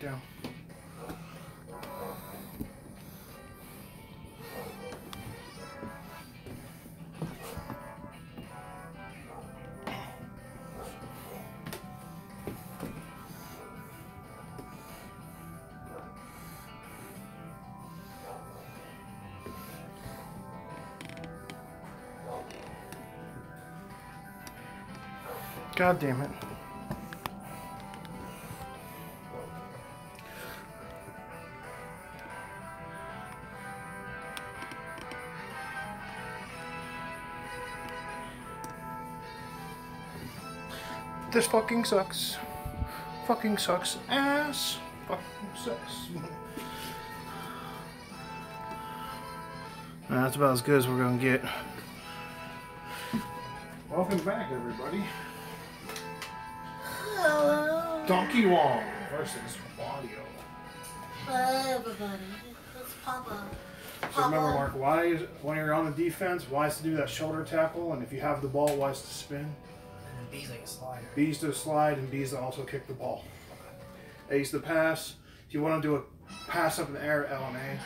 down. God damn it. This fucking sucks. Fucking sucks ass. Fucking sucks. Nah, That's about as good as we're gonna get. Welcome back, everybody. Hello. Donkey Kong versus Wario. Hi, everybody. It's Papa. So remember, Mark, why is when you're on the defense, why is to do that shoulder tackle, and if you have the ball, why is to spin? B's like a slider. B's to slide, and B's to also kick the ball. A's to pass. If you want to do a pass up in the air, L and A.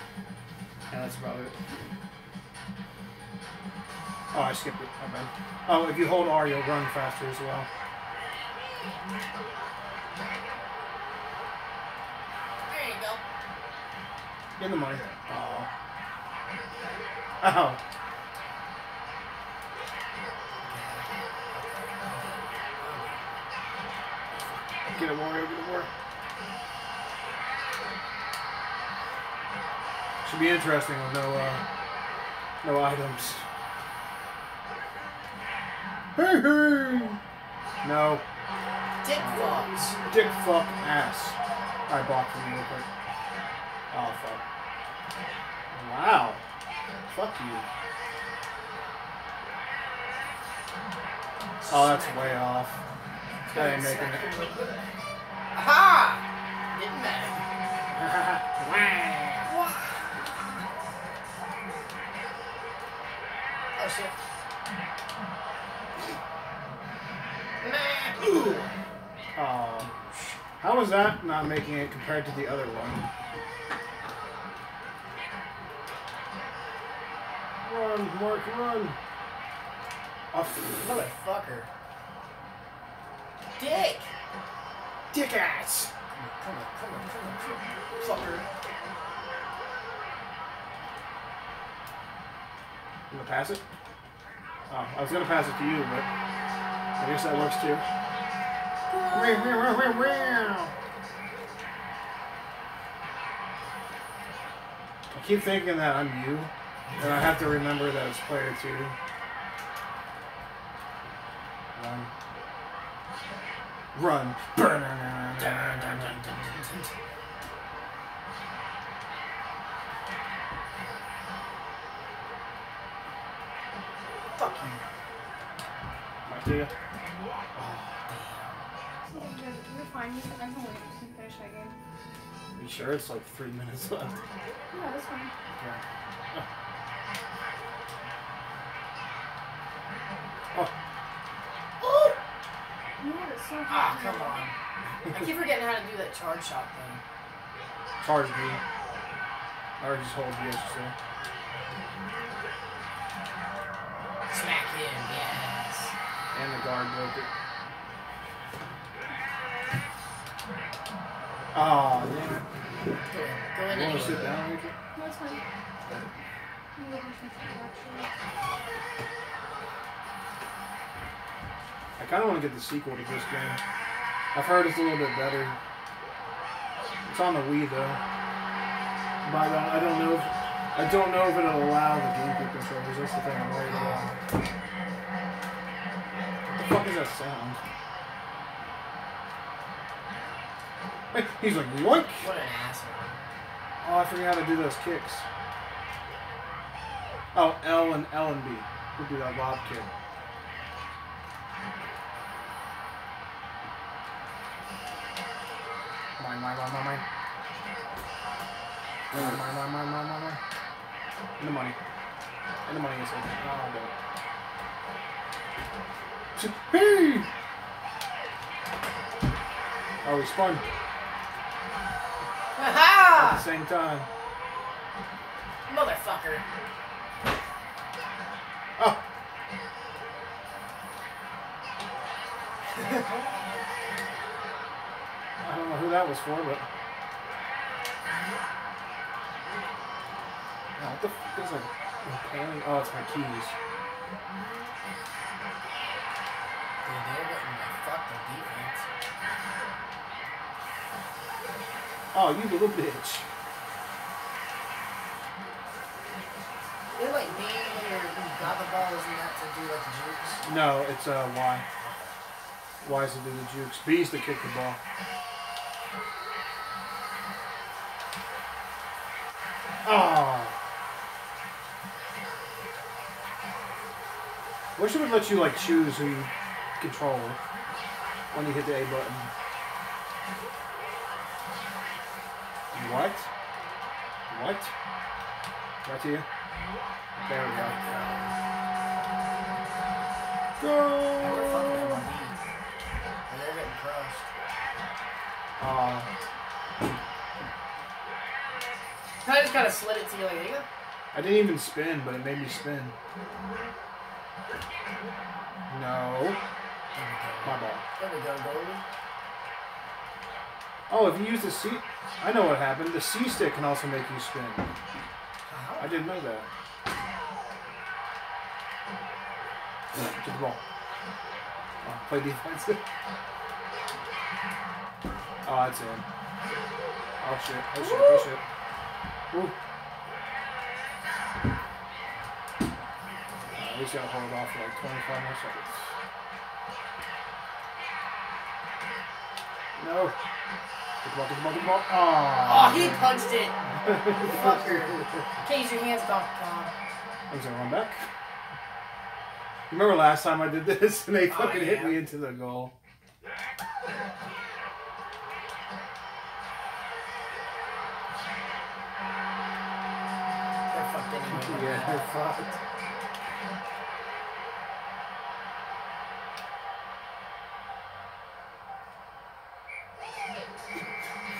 And that's about it. Oh, I skipped it. My bad. Oh, if you hold R, you'll run faster as well. There you go. Get the money. Oh. Ow. Get it, Wario. Get it, Wario. Should be interesting with no, uh, no items. Hey, hey. No. Dick fucks. Dick fuck ass. I blocked from you real quick. Oh fuck. Wow. Fuck you. Oh, that's way off. I ain't making it. Aha! Didn't matter. Oh shit. Nah. Ooh. Oh. How is that not making it compared to the other one? Run, Mark, run. Oh, Motherfucker. Dick! dick ass. Come on, come on, come on, come on. Fucker. You gonna pass it? Oh, I was gonna pass it to you, but I guess that works too. I keep thinking that I'm you, and I have to remember that it's player two. Run. Run. Fuck you. Back oh, to you. You're, fine. You can, I can wait. You can finish that game. Are You sure it's like three minutes left? Yeah, that's fine. Yeah. Oh, Oh! Ah, in here. come on. I keep forgetting how to do that charge shot thing. charge B. Or just hold B, I should say. Smack him, yes. And the guard broke it. Oh, damn it. Go in. Go in You want to sit anyway. down, Rachel? No, it's fine. I kind of want to get the sequel to this game. I've heard it's a little bit better. It's on the Wii though. But I don't, I don't know if I don't know if it'll allow the GameCube controllers. That's the thing I'm worried about. What the fuck is that sound? Hey, he's like, yoink! What an asshole. Oh, I forgot how to do those kicks. Oh, L and L and B. We'll do that lob kick. Mine, mine, mine, mine, mine. Mine, mine, mine, mine, mine, mine, mine. In the money. In the money, I said. Oh, no. Hey! Oh, he spun. at the same time. Motherfucker. Oh, I don't know who that was for, but. Oh, what the f is like impaling? Oh, it's my keys. Dude, they're getting the fuck the defense. Oh, you little bitch. They're like B when you're you got the ball, isn't that to do like the jukes? No, it's uh, Y. is to do the jukes. B's to kick the ball. Oh. Wish it would let you like choose who you control when you hit the A button. What? What? Right here. There we go. Go. them on B. And they're getting crushed. Uh, I just kind of slid it to you like, there you go. I didn't even spin, but it made me spin. No. My ball. There we go, goalie. Oh, if you use the C, I know what happened. The C stick can also make you spin. Uh-huh. I didn't know that. Get the ball. Oh, play defense. oh, it's in. Oh shit! Oh shit! Oh shit! Ooh. We just gotta hold off for like 25 more seconds. No. The ball, the ball, the ball. Oh, he man. punched it. Fucker. Can't use your hands, Donkey Kong. I'm just gonna run back. Remember last time I did this and they Oh, fucking hit me into the goal? Fucked anyway. Yeah, they're fucked.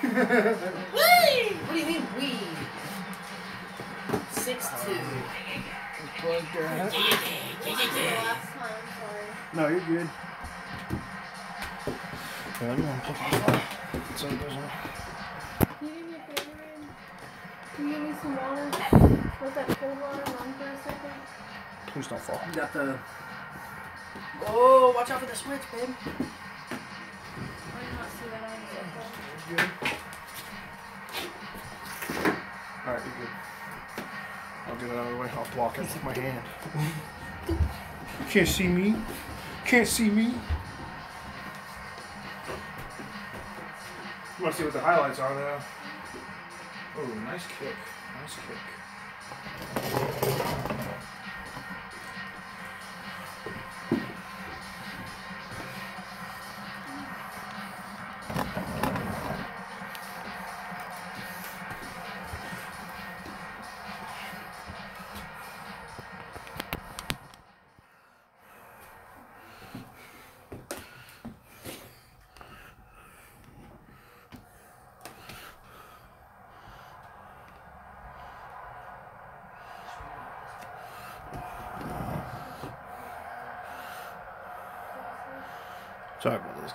Whee! What do you mean, we? Six two. No, you're good. Yeah, I'm gonna put so it doesn't. You? Can you give me some water? Let that cold water run for a second. Please don't fall. You got the. Oh, watch out for the switch, babe. I did not see that on the. Alright, you're good. I'll get it out of the way. I'll block it with my hand. Can't see me. Can't see me. You want to see what the highlights are, though? Oh, nice kick. Nice kick.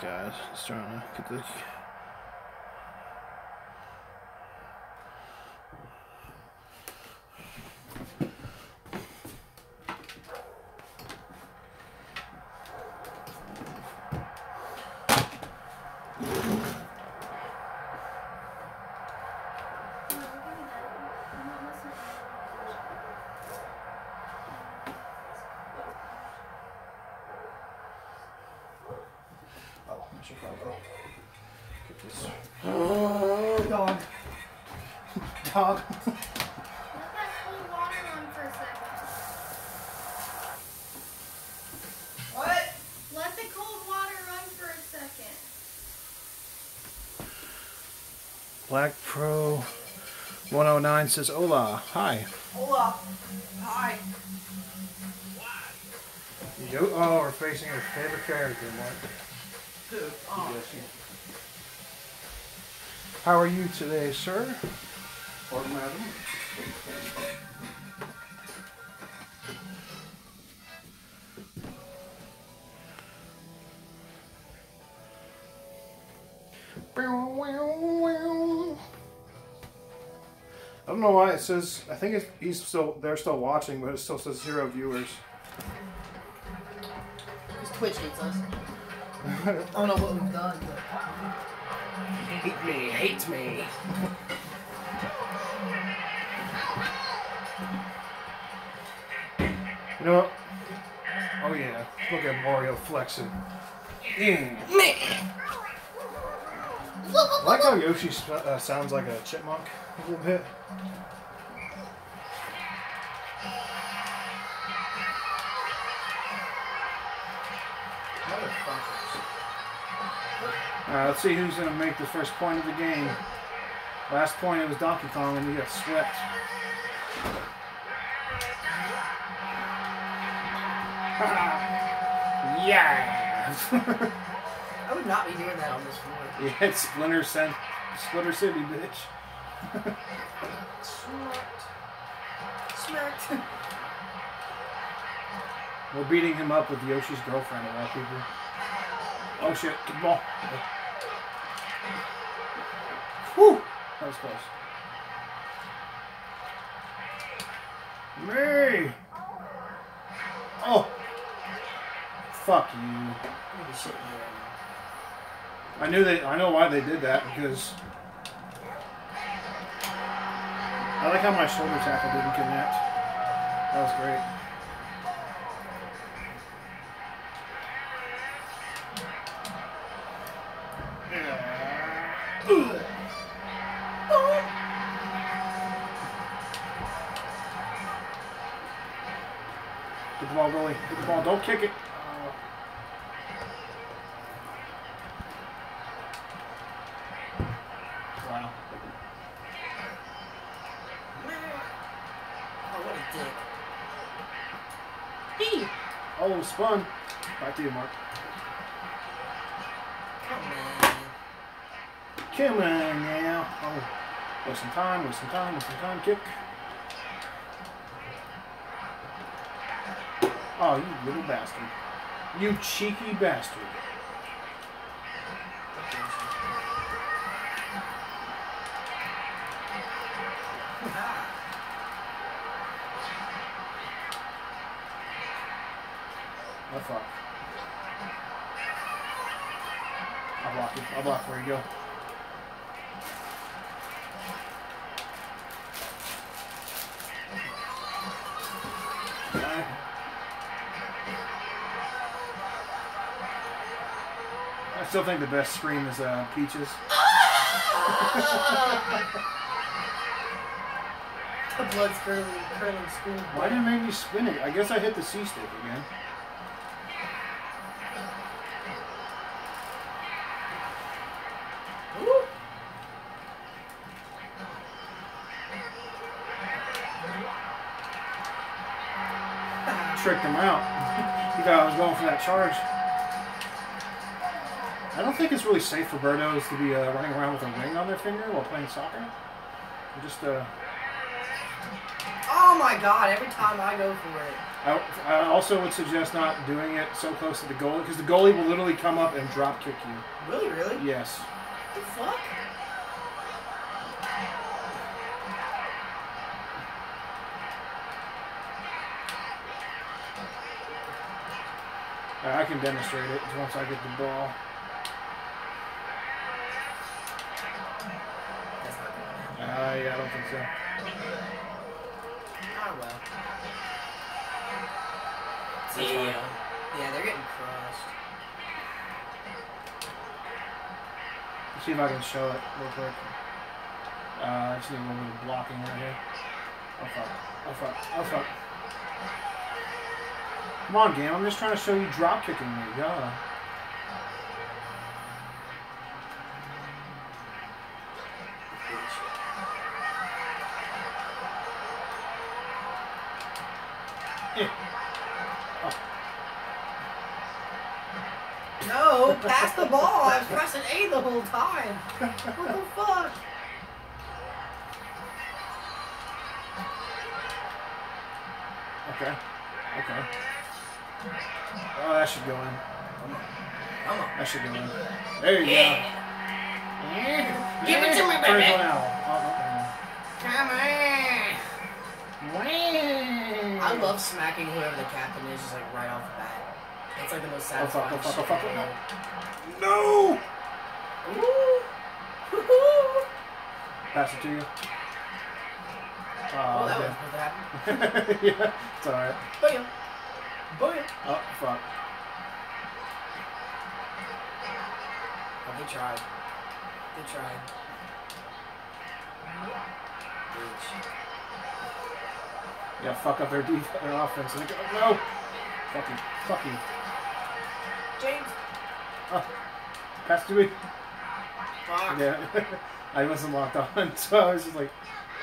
Guys. Just trying to get the. Oh, I should probably get this. Oh, dog. Dog. Let that cold water run for a second. What? Let the cold water run for a second. Black Pro 109 says, Hola. Hi. Hola. Hi. You go. Oh, we're facing your favorite character, Mark. Who? Oh. How are you today, sir? Or madam? I don't know why it says. I think it's, he's still. They're still watching, but it still says zero viewers. Because Twitch hates us. I don't know what we've done, but. Hate me, hate me. You know what? Oh yeah. Look at Mario flexing. Mm. I like how Yoshi uh, sounds like a chipmunk a little bit. Uh, let's see who's going to make the first point of the game. Last point it was Donkey Kong and he got swept. yeah! I would not be doing that on this floor. yeah, it's Splinter, Cen- Splinter City, bitch. Smacked. Smacked. We're beating him up with Yoshi's girlfriend a lot of people. Oh shit, good ball. Whew! That was close. Me! Oh! Fuck you. I'm gonna be shitting you right I knew they. I know why they did that because I like how my shoulder tackle didn't connect. That was great. You, Mark. Come on. Come on now. Oh, waste some time, waste some time, waste some time. Kick. Oh, you little bastard. You cheeky bastard. Block where you go. I still think the best scream is uh, Peach's. The blood's curling, curling school. Why did it make me spin it? I guess I hit the C stick again. Tricked him out. he thought I was going for that charge. I don't think it's really safe for birdos to be uh, running around with a ring on their finger while playing soccer. I'm Just uh, Oh my god, every time I go for it. I, I also would suggest not doing it so close to the goalie because the goalie will literally come up and drop kick you. Really, really? Yes. The fuck? Demonstrate it once I get the ball. That's Uh, yeah, I don't think so. Ah, well. That's fine. Yeah, they're getting crushed. Let's see if I can show it real quick. Uh, I just need a little bit of blocking right here. Oh fuck. Oh fuck. Oh fuck. Come on, game. I'm just trying to show you drop kicking me. Yeah. Yeah. No! pass the ball. I was pressing A the whole time. What the fuck? Okay. Okay. Oh, that should go in. Come on. That should go in. There you Yeah. go. Yeah. Give it to me, baby. one out. Oh, Come on. I love smacking whoever the captain is, just like right off the bat. It's like the most Oh, fuck, satisfying oh, fuck, shit oh, fuck, in oh. No! Ooh. Pass it to you. Oh, Oh, that was okay. supposed to happen. yeah, it's alright. Booyah. Booyah. Oh, fuck. Oh, they tried. They tried. Bitch. Yeah, fuck up their defense, their offense. And they go, no! Fuck you. Fuck you. James. Oh, pass to me. Fuck. Yeah. I wasn't locked on, so I was just like,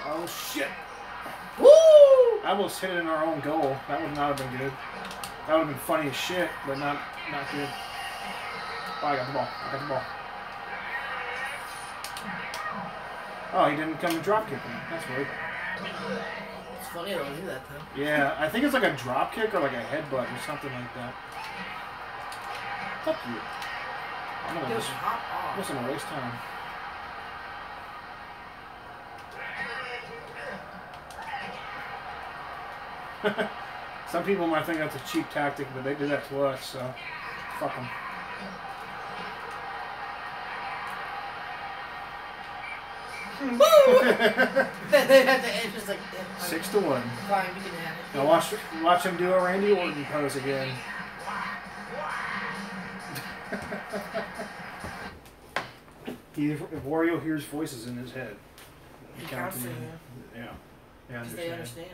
oh shit. Woo! I almost hit it in our own goal. That would not have been good. That would have been funny as shit, but not not good. Oh, I got the ball. I got the ball. Oh, he didn't come and drop kick me. That's weird. It's funny I don't do that though. Yeah, I think it's like a drop kick or like a headbutt or something like that. Fuck you. I'm gonna just, hop off. waste time. Some people might think that's a cheap tactic, but they did that to us, so fuck them. At the end, just like. Six to one. Fine, we can have it. Now watch watch him do a Randy Orton pose again. he, Wario hears voices in his head. He counts Yeah. Yeah, I they understand.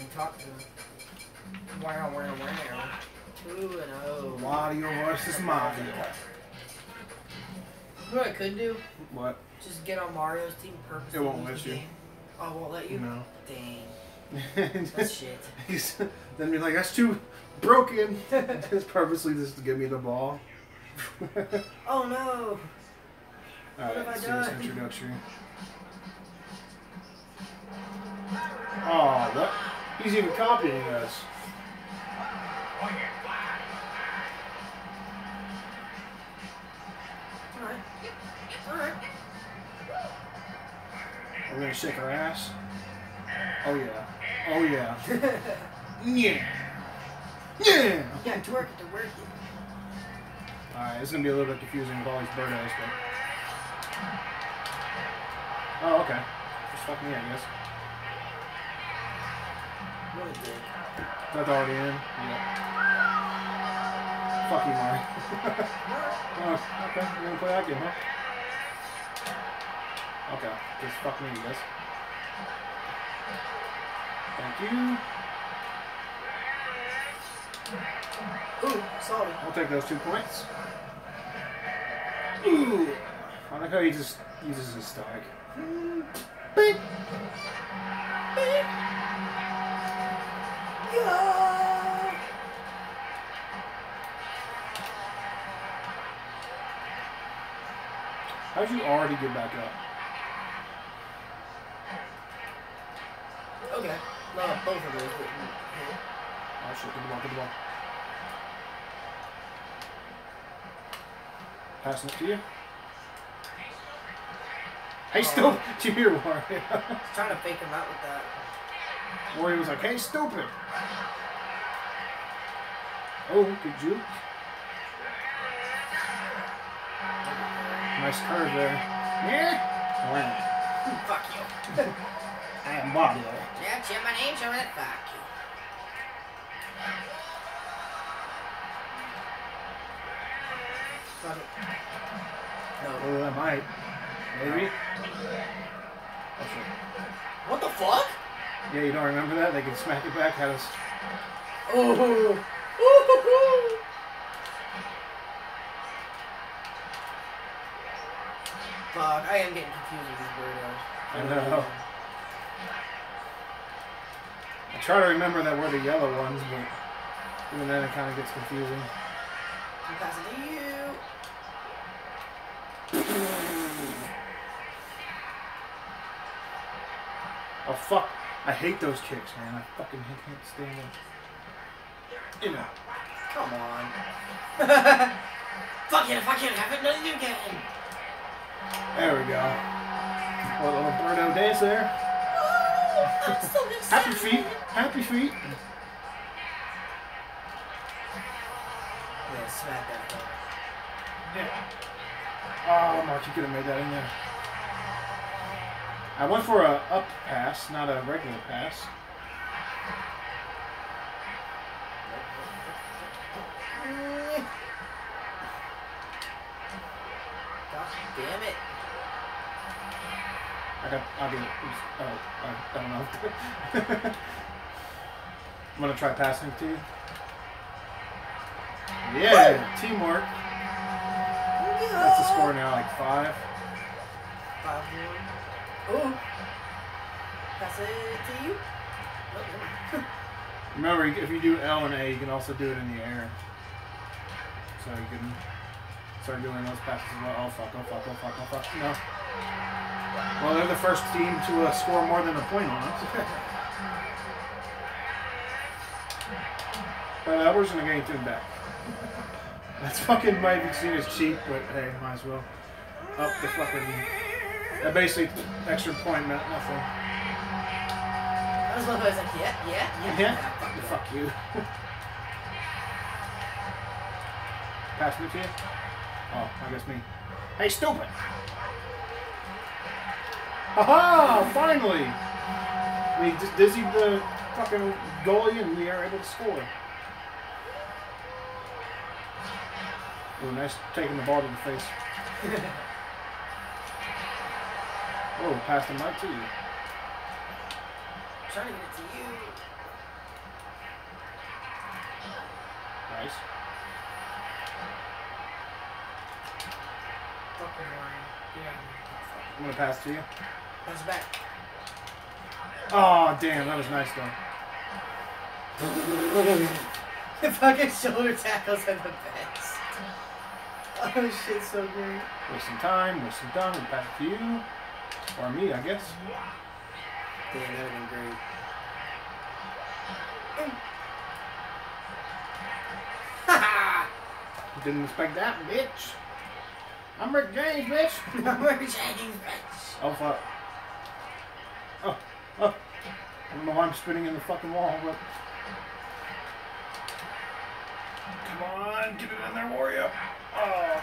Understand. And talk to them. Wow, wow, wow. Two and oh. Wario versus Mario. You know what I could do? What? Just get on Mario's team purposely. It won't lose let you. game. Oh, it won't let you? No. Dang. That's shit. He's then be like, that's too broken. just purposely just to give me the ball. Oh no! Alright, have I let's do this done? introductory. Oh, what? He's even copying us. We're gonna shake our ass. Oh yeah. Oh yeah. yeah. Yeah. Yeah, twerk it to work it. Alright, it's gonna be a little bit confusing with all these bird eyes, but. Oh, okay. Just fuck me, I guess. What a dick. That's already in. Yeah. Fuck you, Mario. oh, okay. You're gonna play that game, huh? Okay. Just fuck me, I guess. Thank you. Ooh, sorry. I'll take those two points. Ooh. I like how he just uses his stomach. Hmm. Beep. Beep. How'd you already get back up? Okay. No, both of those. but- Oh shit, get the ball, get the ball. Passing it to you. Hey, still, you hear Wario? Trying to fake him out with that. Wario was like, hey, stupid. Oh, good juke. Nice curve there. Yeah. Wow. Fuck you. I am Mario. Yeah, Jim, my name's that. Fuck you. Fuck it. No. Oh, I might. Maybe. Shit. What the fuck? Yeah, you don't remember that? They can smack it back. at us. Oh. Ooh. Fuck, I am getting confused with these weirdos. I know. I try to remember that we're the yellow ones, but even then it kind of gets confusing. I'm passing to you. Oh fuck! I hate those kicks, man. I fucking hate- can't stand them. You know. Come on. Fuck it, if I can't have it, none of you can. There we go. A little birdo dance there. Oh, I'm so Happy feet. Happy feet. Yeah, smack that. Yeah. Oh, Mark, you could have made that in there. I went for a up pass, not a regular pass. God damn it. I got. I mean, oh, I don't know. I'm gonna try passing to you. Yeah, teamwork. That's the score now, like five. Five one. Pass it to you. Nope. Remember, if you do L and A, you can also do it in the air. So you can start doing those passes as well. Oh fuck! Oh fuck! Oh fuck! Oh fuck! No. Well, they're the first team to uh, score more than a point on us. But uh, we're just gonna get anything back. That's fucking might be seen as cheap, but hey, might as well. Up the fucking. That basically extra point meant nothing. I was like, like, yeah, yeah, yeah. Yeah? fuck. Fuck you. Pass it to you? Oh, I guess me. Hey, stupid! Haha! Finally! We just dizzied the fucking goalie and we are able to score. Oh, nice taking the ball to the face. Oh, passed the mic to you. trying to get it to you. Nice. Fucking line. Get out of here. I'm gonna pass to you. Pass it back. Oh, damn, that was nice though. The fucking shoulder tackles are the best. Oh shit, so great. Wasting time, wasting time. We pass it to you. Or me, I guess. Damn, that would have been great. Ha Didn't expect that, bitch. I'm Rick James, bitch. ha! We're shagging bitch. Oh, fuck. Oh, oh. I don't know why I'm spinning in the fucking wall, but. Come on, get it in there, Wario. Oh.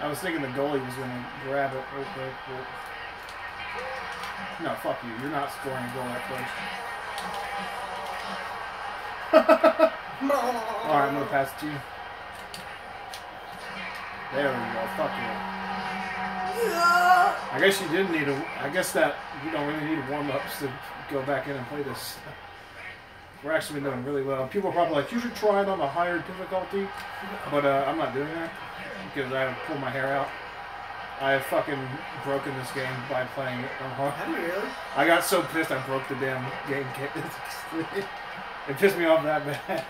I was thinking the goalie was going to grab it real quick, but. No, fuck you. You're not scoring a goal that close. Alright, I'm going to pass it to you. There we go. Fuck you. I guess you didn't need a. I guess that you don't really need warm ups to go back in and play this. We're actually doing really well. People are probably like, you should try it on a higher difficulty, but uh, I'm not doing that because I have to pull my hair out. I have fucking broken this game by playing it on hard. Have you really? I got so pissed I broke the damn game. it pissed me off that bad.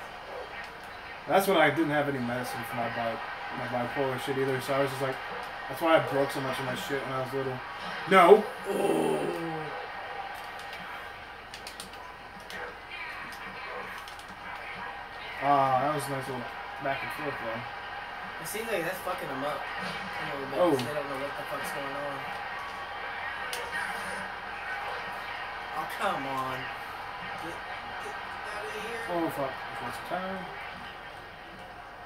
That's when I didn't have any medicine for my bi my bipolar shit either. So I was just like, that's why I broke so much of my shit when I was little. No. Oh. Ah, that was a nice little back and forth though. It seems like that's fucking them up. A little bit, Oh. They don't know what the fuck's going on. Oh, come on. Get, get out of here. Oh fuck. Of time.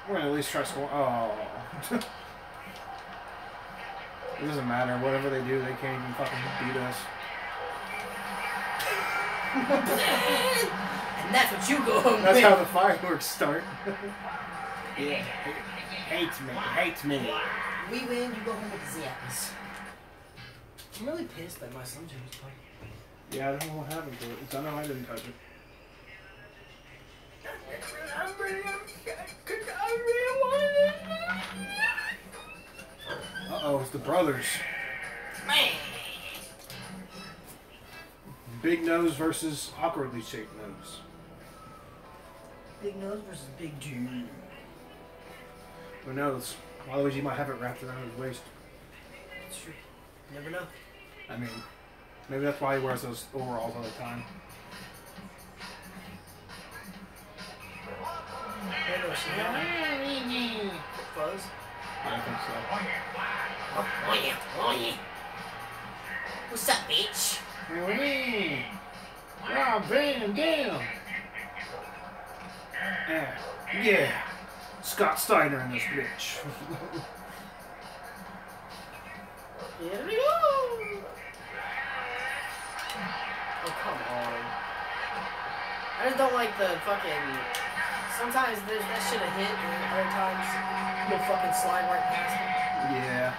We're gonna at least try scoring. Oh. it doesn't matter. Whatever they do, they can't even fucking beat us. And that's what you go home That's with. how the fireworks start. Yeah. Hates me. Hates me. We win, you go home with the Zappies. I'm really pissed that my son changed play. yeah, I don't know what happened to it. It's, I know I didn't touch it. I'm really, I really wanted Uh oh, it's the brothers. it. Man. Big nose versus awkwardly shaped nose. Big nose versus big dude. Who knows? Waluigi might have it wrapped around his waist. It's true. Never know. I mean, maybe that's why he wears those overalls all the time. Hey, no, she got it. Close. I think so. Oh, oh yeah, oh yeah. What's up, bitch? Yeah, Van Dam. Yeah. yeah. Scott Steiner in this bitch. Here we go. Oh, come on. I just don't like the fucking. Sometimes there's that shit a hit, and other times you'll fucking slide right past it. yeah.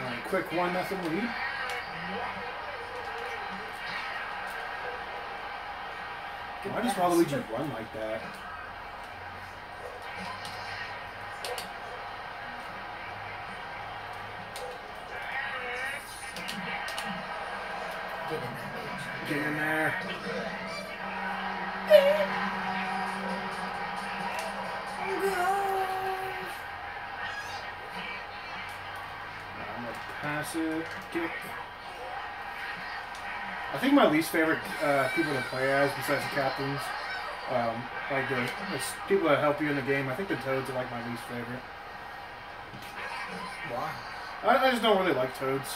Alright, quick one nothing lead. Why does Waluigi run like that? Get in there. I'm gonna pass it. Kick. I think my least favorite uh, people to play as, besides the captains, um, like the, the people that help you in the game. I think the toads are like my least favorite. Why? I, I just don't really like toads.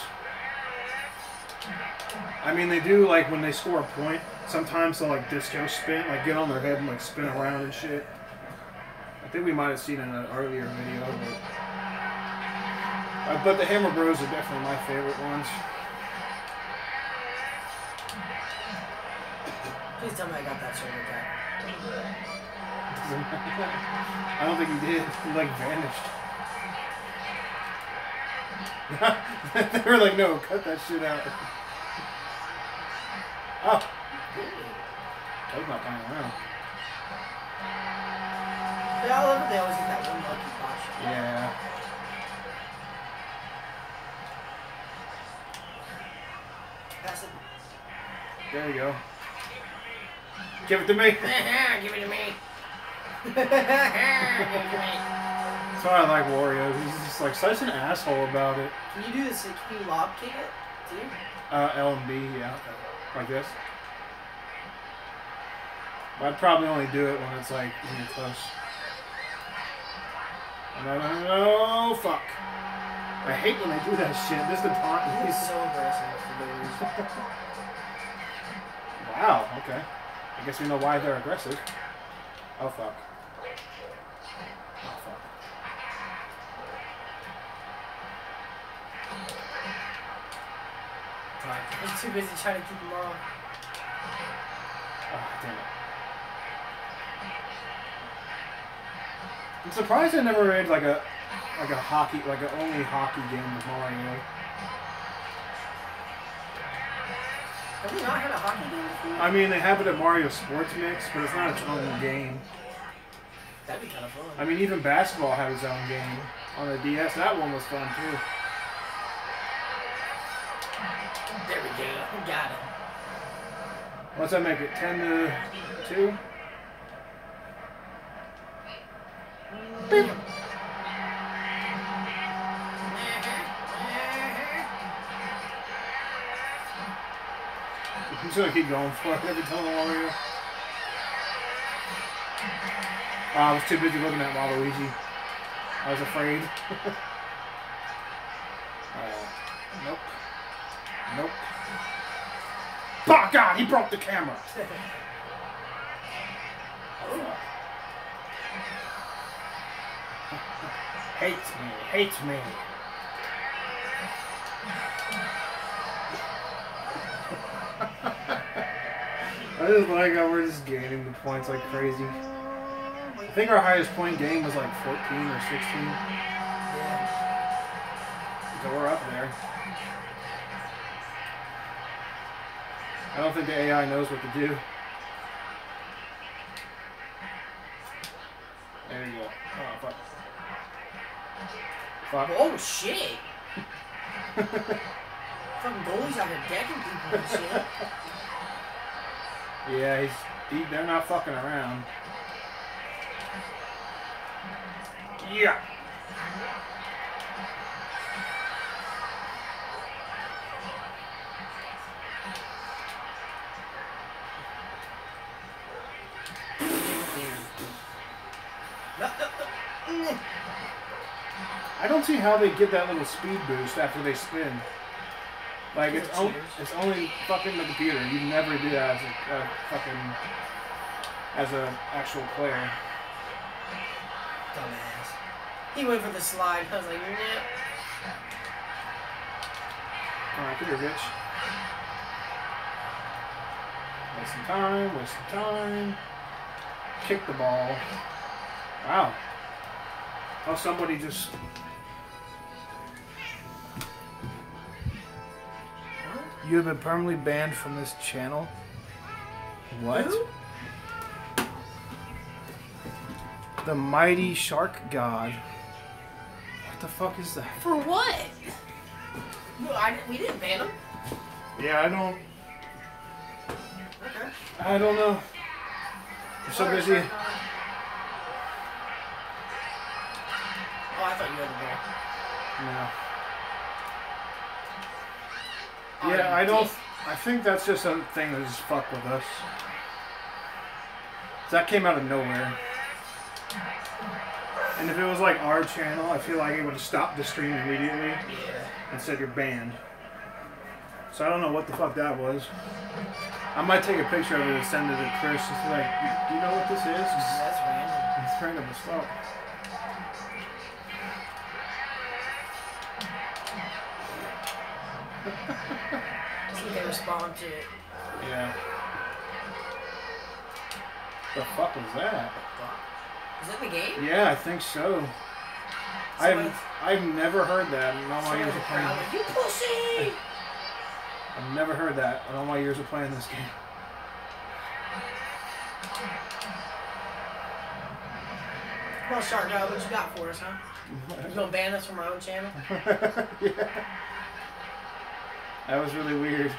I mean, they do like when they score a point. Sometimes they'll like disco spin, like get on their head and like spin around and shit. I think we might have seen in an earlier video, but uh, but the Hammer Bros are definitely my favorite ones. Please tell me I got that shoulder cap. I don't think he did. He like vanished. they were like, no, cut that shit out. Oh, Toad's not playing around. Yeah, I love it. They always get that one lucky. Yeah. Pass it. There you go. Give it to me. Give it to me. Give it to me. That's why I like Wario. He's just like such an asshole about it. Can you do this? Can you lob kick it? too? Uh, L and B, yeah. Like this. I'd probably only do it when it's like when you're close. No, no, no, fuck. I hate when they do that shit. This the taunt. He's so aggressive for no reason. Wow, okay. I guess we know why they're aggressive. Oh fuck. He's too busy trying to keep him off. Ah, damn it. I'm surprised I never made like a like a hockey like a only hockey game with Mario. Have we not had a hockey game before? I mean they have it at Mario Sports Mix, but it's not its own game. That'd be kind of fun. I mean even basketball had its own game on the DS. That one was fun too. Got it. What's that make it? Ten to two? I'm just gonna keep going for it every time Wario. Oh, I was too busy looking at Waluigi. I was afraid. uh, nope. Nope. Oh God, he broke the camera. hates me, hates me. I just like how we're just gaining the points like crazy. I think our highest point game was like 14 or 16. Yeah. So we're up there. I don't think the AI knows what to do. There you go. Oh, fuck. Fuck. Oh shit! Fucking goalies out here decking people and shit. Yeah, he's he, they're not fucking around. Yeah. I don't see how they get that little speed boost after they spin. Like it's only it's only fucking the computer. You never do that as a, a fucking as a actual player. Dumbass. He went for the slide. I was like, nah. All right, come here, bitch. Waste some time, Waste some time. Kick the ball. Wow. Oh, somebody just. You have been permanently banned from this channel. What? Who? The mighty shark god. What the fuck is that? For what? No, I, we didn't ban him. Yeah, I don't. Okay. I don't know. I'm so busy. Oh, Yeah, I don't. I think that's just a thing that just fucked with us. That came out of nowhere. And if it was like our channel, I feel like it would have stopped the stream immediately Yeah. and said you're banned. So I don't know what the fuck that was. I might take a picture of it and send it to Chris. Just be like, do you know what this is? That's random. It's random as fuck. See if they respond to it. Yeah. The fuck was that? Is that the game? Yeah, I think so. Somebody- I've I've never heard that in all my years of playing. like, you pussy! I've never heard that in all my years of playing this game. On, Shark God, what you got for us, huh? You gonna ban us from our own channel? yeah. That was really weird.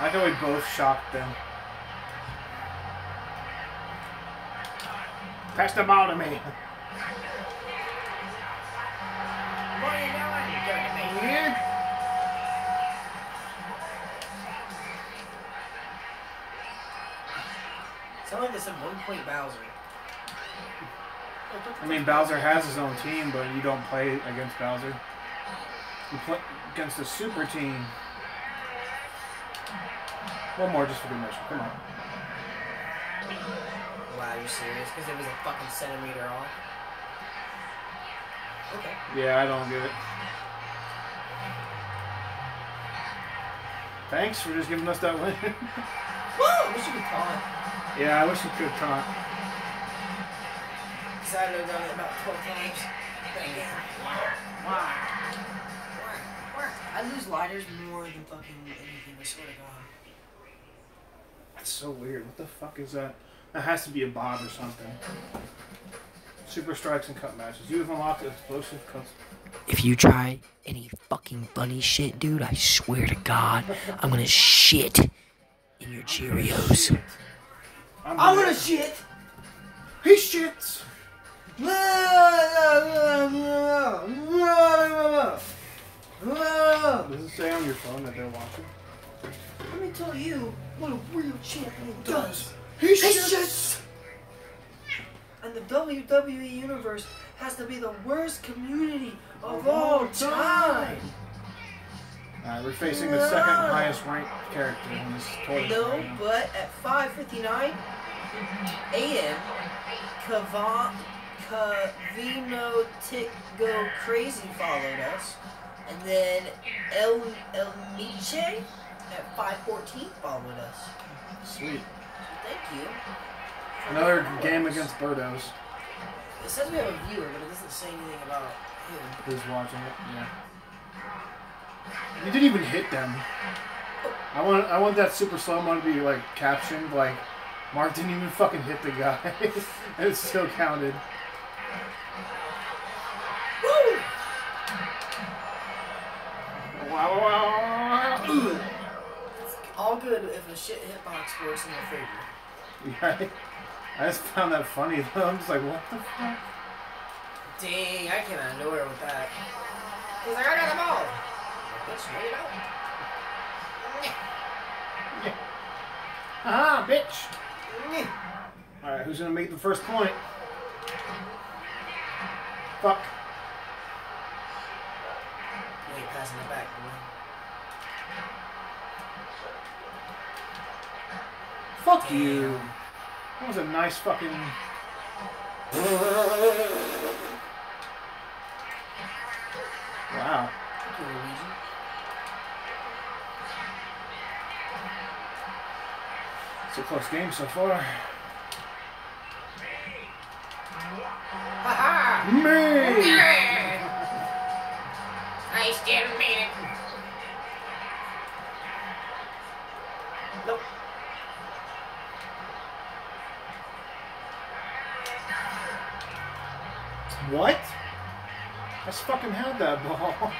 I know we both shocked them. Pass the ball to me. What are you doing? Give to me. Like they said one point Bowser. I mean, Bowser has his own team, but you don't play against Bowser. Against a super team. One more just for good measure. Come on. Wow, you serious? Because it was a fucking centimeter off. Okay. Yeah, I don't get it. Thanks for just giving us that win. Woo! I wish you could taught. yeah, I wish you could taught. Because I know done it about 12 times. Bang it. Why? Why? I lose lighters more than fucking anything, I swear to God. That's so weird. What the fuck is that? That has to be a bot or something. Super strikes and cut matches. You have unlocked explosive cuts. If you try any fucking funny shit, dude, I swear to God, I'm gonna shit in your Cheerios. I'm I'm gonna shit! He shits. Does it say on your phone that they're watching? Let me tell you what a real champion does. He shits! And the WWE Universe has to be the worst community of all time. Alright, we're facing the second highest ranked character in this tournament. No, right but at 5:59 a.m., Kavan Kavino Tick Go Crazy followed us, and then El El Nietzsche at 5:14 followed us. Sweet. Thank you. Another game against Birdos. It says we have a viewer, but it doesn't say anything about him. Who's watching it? Yeah. You didn't even hit them. I want I want that super slow mo to be like captioned like Mark didn't even fucking hit the guy. and it still counted. Woo! All good if a shit hitbox works in your favor. Right? I just found that funny though. I'm just like, what the fuck? Dang, I came out of nowhere with that. He's like, I got the ball. Bitch, you don't. Ah, bitch. All right, who's gonna make the first point? Fuck. Ain't passing it back, boy. Fuck you. That was a nice fucking. Wow. Thank you, Luigi. It's a close game so far. Ha Me! I still made it. Nope. What? I just fucking had that ball.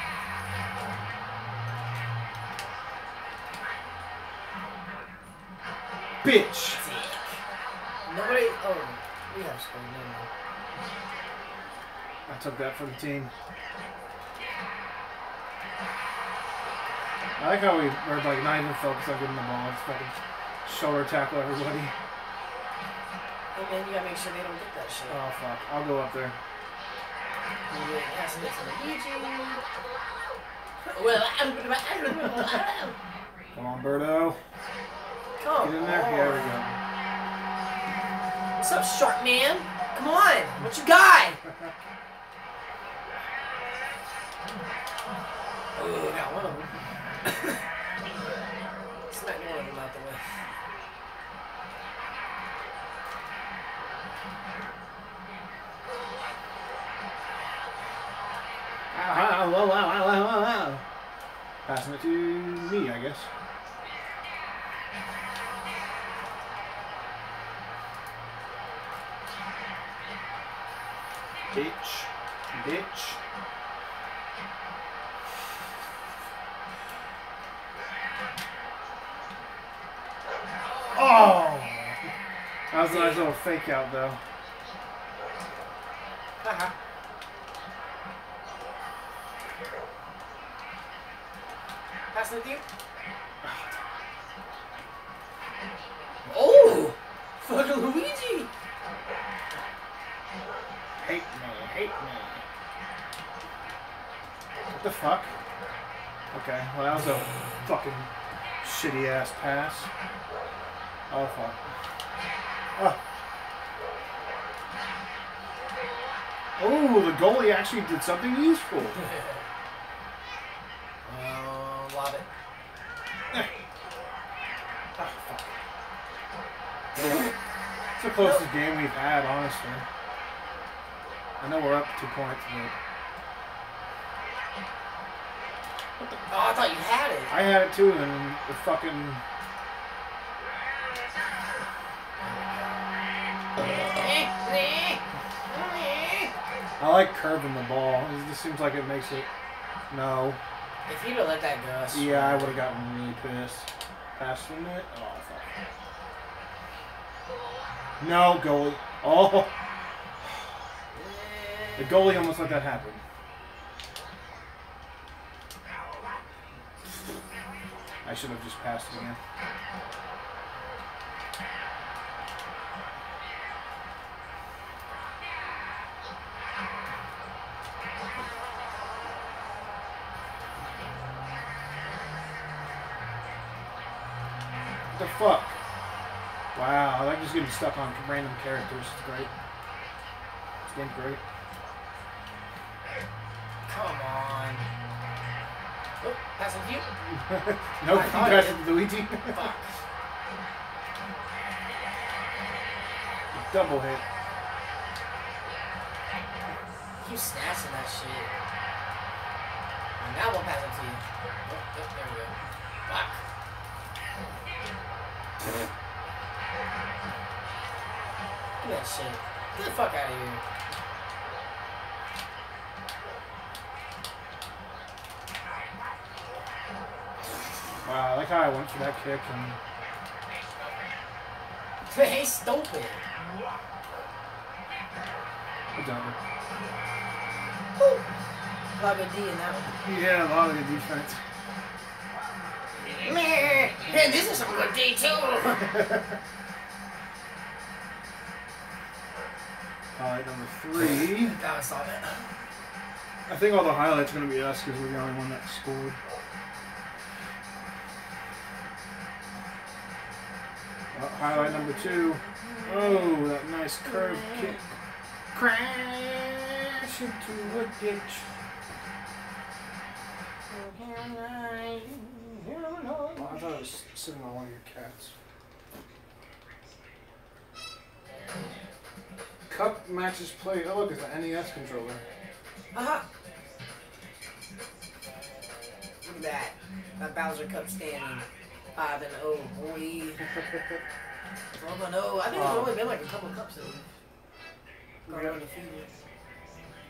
Bitch! Nobody. Oh, we have scored. No, no. I took that for the team. I like how we are like not even focused on getting the ball. It's fucking shoulder tackle everybody. And then you gotta make sure they don't get that shit. Oh fuck. I'll go up there. You get passing it to Luigi. Well, Come on, Birdo. come Get in there. on. Here we go. What's up, shark man? Come on, what you got? Oh, got one of them. Smack one of them out the. Ah. Passing it to me, I guess. Bitch. Bitch. Oh! That was a nice little fake out, though. Uh-huh. Haha. Passing it to you? Oh! Fucking Luigi! Hate me, hate me. What the fuck? Okay, well that was a fucking shitty ass pass. Oh fuck. Oh. Oh, the goalie actually did something useful. Oh, love it. Oh. It's the closest game we've had, honestly. I know we're up two points, but Oh, I thought you had it. I had it too, and the fucking I like curving the ball. It just seems like it makes it. No. If you'd have let that go, I. Yeah, I would have gotten really pissed. Passing it. Oh fuck. No goalie. Oh, the goalie almost let that happen. I should have just passed it again. Fuck? Wow, I like just getting stuck on random characters. It's great. This game's great. Come on. Oh, passing to you? no, I you thought passed it- it to Luigi. Fuck. Double hit. Keep snatching that shit. And now we'll pass it to you. Oh, oh, there we go. Fuck. That shit. Get the fuck out of here. Wow, I like how I went for that kick and Hey, stupid. Good job. A lot of D in that one. Yeah, a lot of good defense. Hey, this is some good D too. Highlight number three. God, I saw that. I think all the highlights are going to be us because we're the only one that scored. Uh, highlight number two. Oh, that nice curve kick. Crash into a ditch. Oh, I thought it was sitting on one of your cats. Cup matches played. Oh, look, it's an NES controller. Aha. Look at that. That Bowser Cup standing. 5 and 0, boy. 12 and 0. I think there's only been like a couple cups gone Yeah. undefeated.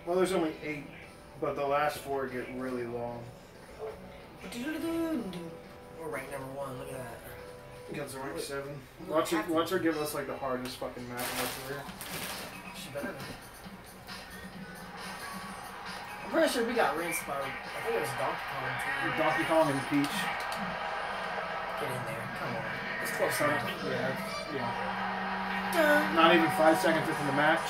Well, there's only eight, but the last four get really long. We're ranked number one. Look at that. Guns rank seven. Watch her, watch her give us like the hardest fucking match of her career. Better be. I'm pretty sure we got rinsed by, I think it was Donkey Kong too. Donkey Kong and Peach. Get in there. Come on. It's close enough. yeah, yeah. Not even five seconds into the match.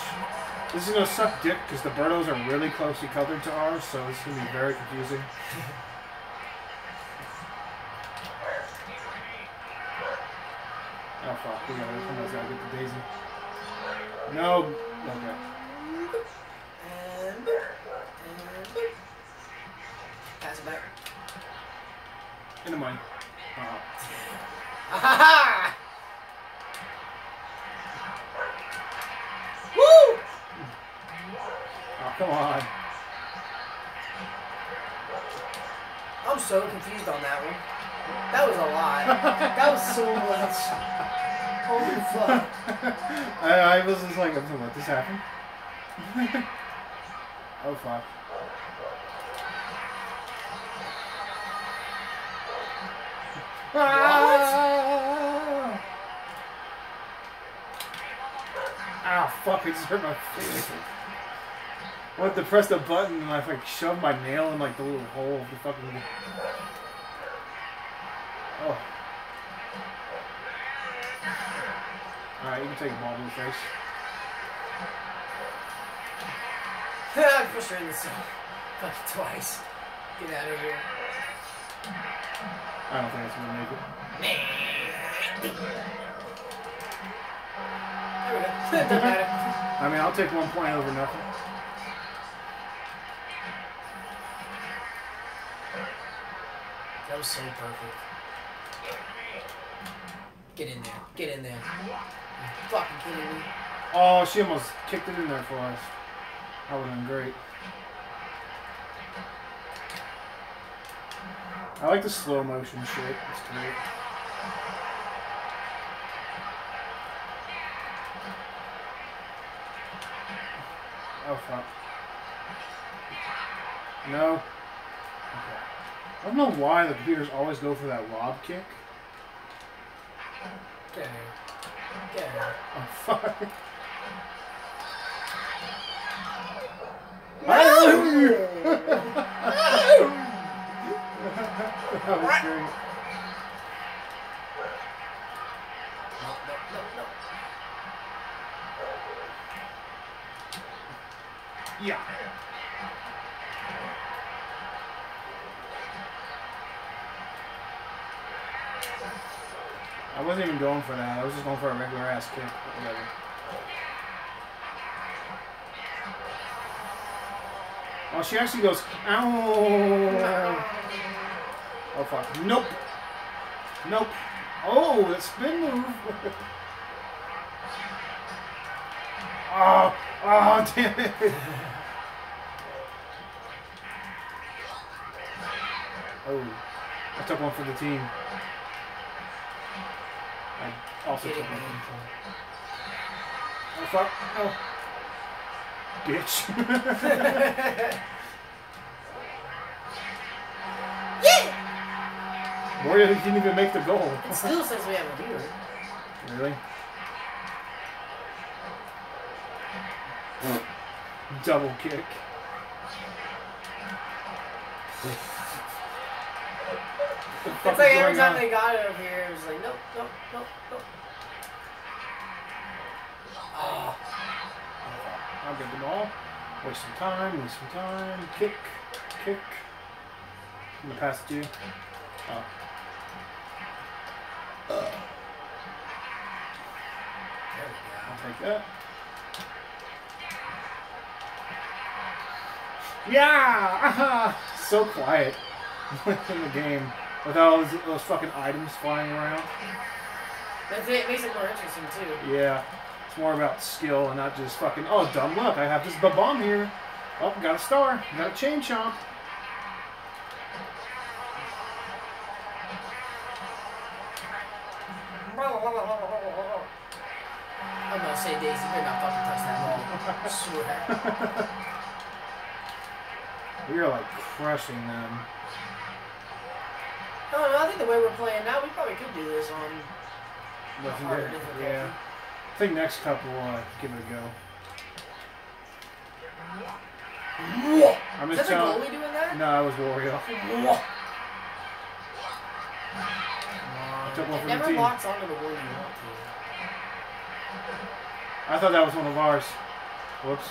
This is gonna suck dick because the Birdos are really closely colored to ours, so it's gonna be very confusing. Oh fuck, we gotta, somebody's gotta get the daisy. No, okay. And, and, pass it back. In the mine. Uh, Ahaha! Woo! oh, come on. I'm so confused on that one. That was a lot. that was so much. Holy fuck. I, I was just like, I'm let this happen. oh fuck. Ah! Ah, fuck, I just hurt my face. I went to press the button and I like shoved my nail in like the little hole of the fucking. Oh. Alright, you can take a ball to the face. I pushed her in the sun. Fucking twice. Get out of here. I don't think it's gonna make it. There we go. Doesn't matter. I mean, I'll take one point over nothing. That was so perfect. Get in there. Get in there. You fucking kidding me? Oh, she almost kicked it in there for us. That would have been great. I like the slow motion shit. It's great. Oh fuck. No. Okay. I don't know why the computers always go for that lob kick. Get in here. Oh fuck. that was great. Wasn't even going for that. I was just going for a regular ass kick. Whatever. Oh, she actually goes, ow. Oh, fuck. Nope. Nope. Oh, that spin move. oh, oh, damn it. Oh, I took one for the team. I also took my info. Oh fuck! Oh, bitch! yeah! Moria didn't even make the goal. It still says we have a beer. Really? Double kick. What the fuck It's like every time on? they got it over here, it was like, nope, nope, nope, nope. Oh, I'll get the ball. Waste some time, waste some time. Kick, kick. I'm gonna pass it to you. Oh. there we I'll take that. Yeah! So quiet in the game with all those, those fucking items flying around. That's it. Makes it more interesting too. Yeah, it's more about skill and not just fucking, oh, dumb luck. I have this bomb here. Oh, got a star. Got a chain chomp. I'm gonna say Daisy, you're not fucking touch that ball. I swear. You're like crushing them. No, no, I think the way we're playing now, we probably could do this on. Legendary. Yeah. I think next couple will uh, give it a go. I'm Is that the goalie doing that? No, I was Wario. Took one It the never team. locks onto the word you want to. I thought that was one of ours. Whoops.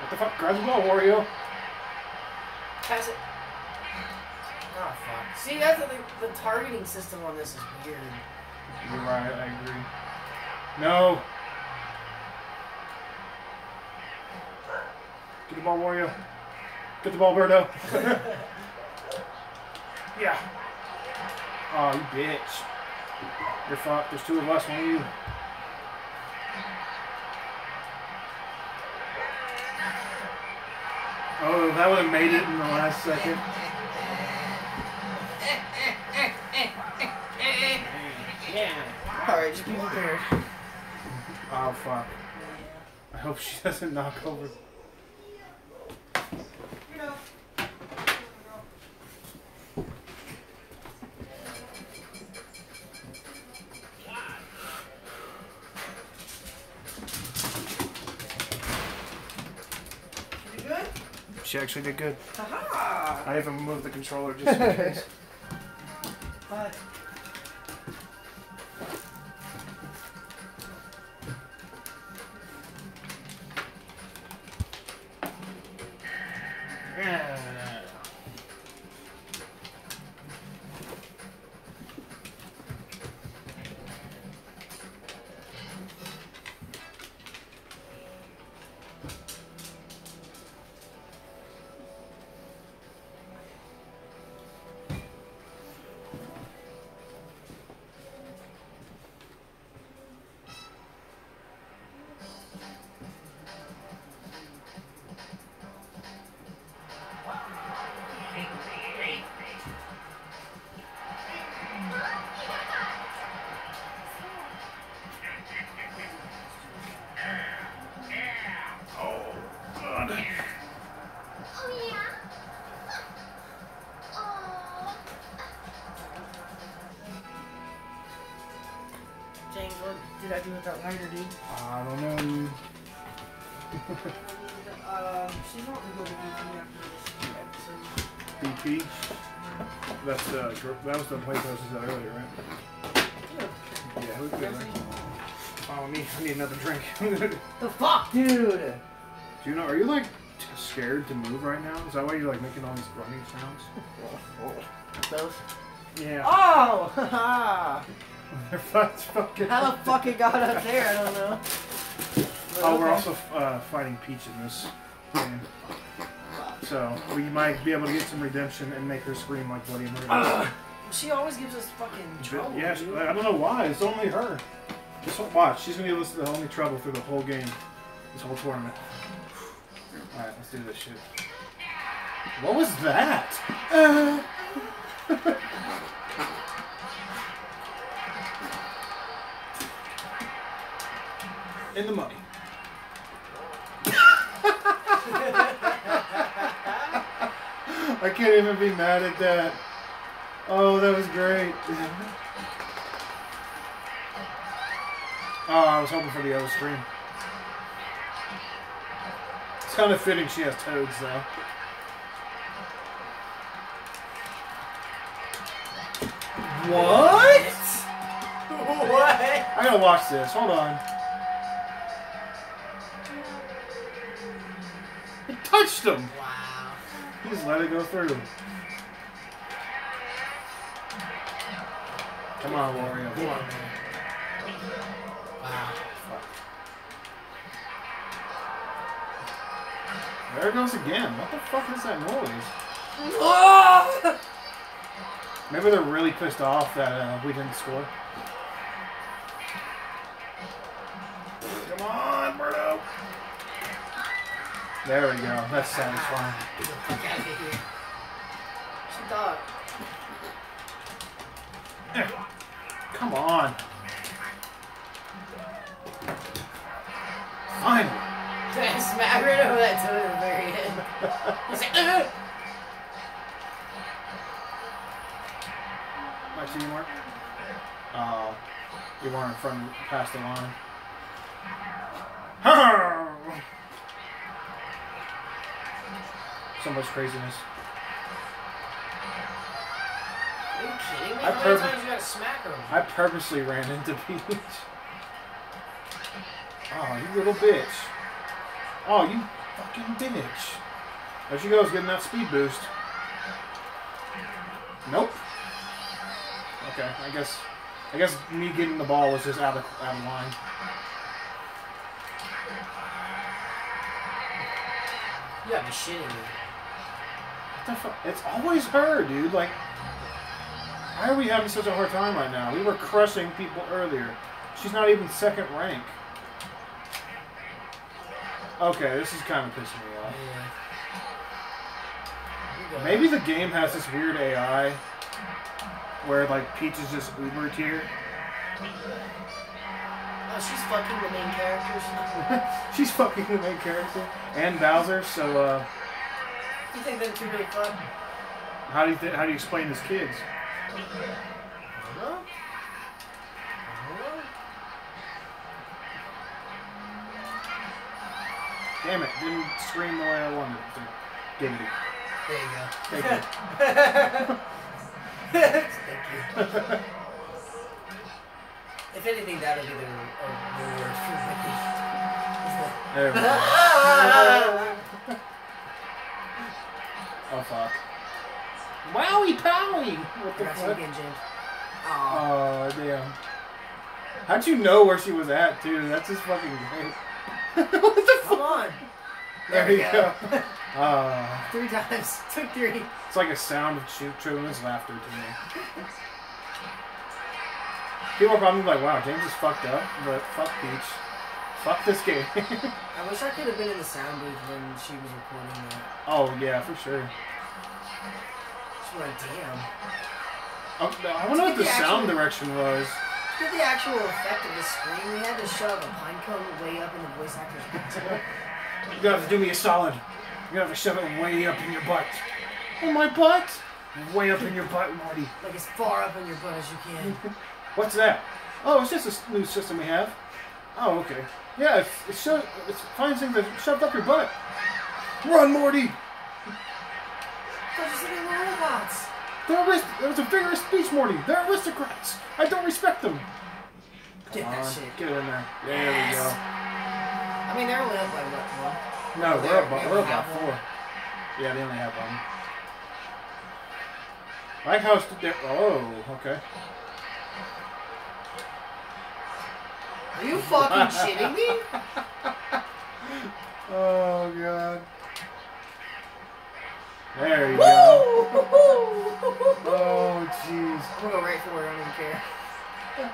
What the fuck? Grab the ball, Wario. Pass it. Oh fuck. See, that's the, the targeting system on this is weird. You're right, I agree. No. Get the ball, Wario. Get the ball, Birdo. yeah. Oh, you bitch. You're fucked. There's two of us, one of you. Oh, that would have made it in the last second. Yeah. Alright, just be prepared. Oh, fuck. I hope she doesn't knock over. She actually did good. Haha! I even moved the controller just in case. But I do with that lighter, dude? I don't know. Uh, she's not gonna go to BP after this episode. BP. That's the gr- that was the place I was at earlier, right? Yeah, who's good? Right? Follow me. I need another drink. The fuck, dude? Do you know? Are you like scared to move right now? Is that why you're like making all these grunting sounds? Those. Yeah. Oh! haha. They're fucking. How the fuck it got up there? I don't know. But Oh, we're also uh, fighting Peach in this game. So we might be able to get some redemption and make her scream like bloody murder. She always gives us fucking trouble. yeah, she. I don't know why. It's only her. Just wa- watch. She's gonna give us the only trouble through the whole game, this whole tournament. All right, let's do this shit. What was that? In the money. I can't even be mad at that. Oh, that was great. Oh, I was hoping for the other screen. It's kind of fitting she has toads, though. What? What? I gotta watch this. Hold on. It touched him. Wow. He just let it go through. Come on, Wario. Come on. Wow. There it goes again. What the fuck is that noise? Oh! Maybe they're really pissed off that uh, we didn't score. There we go. That's satisfying. Get the fuck out of here. She thought. Come on. Finally. Smack right over that toe at the very end. He's like, "Ugh." My. Oh, you weren't from past the line. So much craziness. Are you kidding me? I How many times you gotta smack her? I purposely ran into Peach. Oh, you little bitch. Oh, you fucking bitch. There she goes, getting that speed boost. Nope. Okay, I guess I guess me getting the ball was just out of out of line. You gotta be shitting me. What the fuck? It's always her, dude. Like, why are we having such a hard time right now? We were crushing people earlier. She's not even second rank. Okay, this is kind of pissing me off. You go. Maybe the game has this weird AI where like Peach is just uber tier. Oh, she's fucking the main character. She's fucking the main character and Bowser. So uh, You think they're too big fun? how do you th- how do you explain this kids? I don't know. I don't know. Damn it! Didn't scream the way I wanted it to. Didn't it? There you go. Thank you. Thank you. If anything, that would be the, uh, the word for me. There we go. Is Oh fuck. Wowie powie! What the- the Got you fuck? again, James. Aw. Oh damn. How'd you know where she was at too? That's just fucking great. what the Come fuck? on. There we you go. Uh, Three times. Took three. it's like a sound of children's laughter to me. People are probably like, wow, James is fucked up, but fuck Peach. Fuck this game. I wish I could have been in the sound booth when she was recording that. oh yeah, for sure. Damn. Oh, I wonder what the The sound actual- direction was. To get the actual effect of the screen, we had to shove a pine cone way up in the voice actor's butt. You gotta have to do me a solid. You gotta have to shove it way up in your butt. In my butt? Way up in your butt, Morty. like as far up in your butt as you can. What's that? Oh, it's just a new system we have. Oh, okay. Yeah, it's it's, sho- it's finds things that shoved up your butt. Run, Morty! Those are sitting robots. They're arist- it was a vigorous speech, Morty. They're aristocrats. I don't respect them. Get Come that on, shit. Get in there. There Yes. we I mean, they're only up by what, one? go. No, we're There, about, we we're only about have four. Yeah, they only have one. I like how it's there. Oh, okay. Are you fucking shitting me? Oh god. There you Woo! go. I'm Oh jeez. gonna go right for it, I don't even care. I'm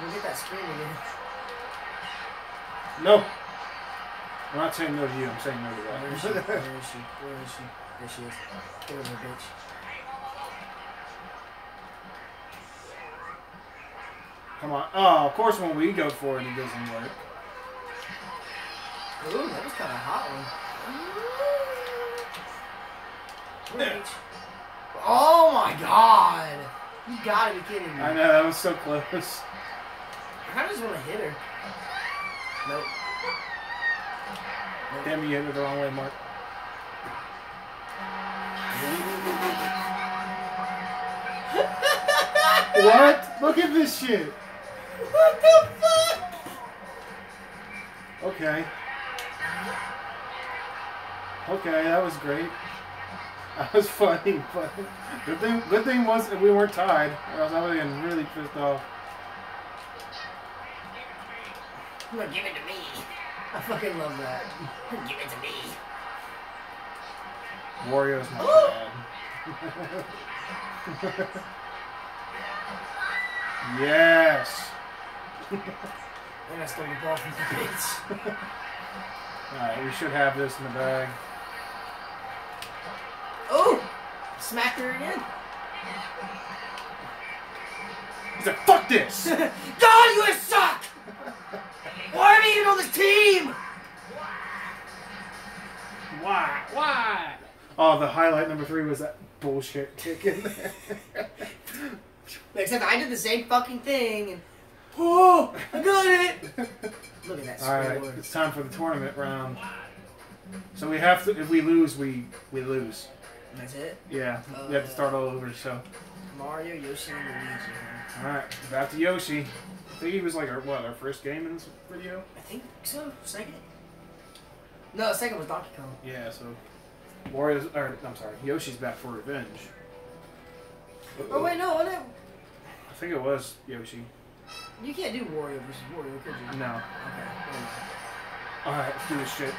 gonna get that screen again. No. I'm not saying no to you. I'm saying no to Where is she? that. Where is she? Where is she? There she is. Get over bitch. Come on. Oh, of course when we go for it, it doesn't work. Ooh, that was kind of a hot one. Yeah. Bitch. Oh my god! You gotta be kidding me. I know that was so close. I kind of just want to hit her. Nope. Damn, you hit it the wrong way, Mark. what? Look at this shit. What the fuck? Okay. Okay, that was great. That was funny, but good thing good thing was that we weren't tied. Or else I would have been really pissed off. Come on, give it to me. I fucking love that. Give it to me. Wario's not bad. yes. And I stole the ball from the bitch. Alright, we should have this in the bag. Oh! Smacked her again. He's like, fuck this! God, you suck! Why am I even on this team? Why? Why? Oh, the highlight number three was that bullshit kick in there. Except I did the same fucking thing and oh, I got it. Look at that Alright, scoreboard. it's time for the tournament round. So we have to, if we lose, we, we lose. That's it. Yeah, we have to start all over, so. Mario, Yoshi, and Luigi. Alright, back to Yoshi. I think he was like our, what, our first game in this video? I think so. Second. No, second was Donkey Kong. Yeah, so. Wario's, or, I'm sorry, Yoshi's back for revenge. Oh wait, no, no, I think it was Yoshi. You can't do Wario versus Wario, could you? No. Okay. Alright, let's do this shit.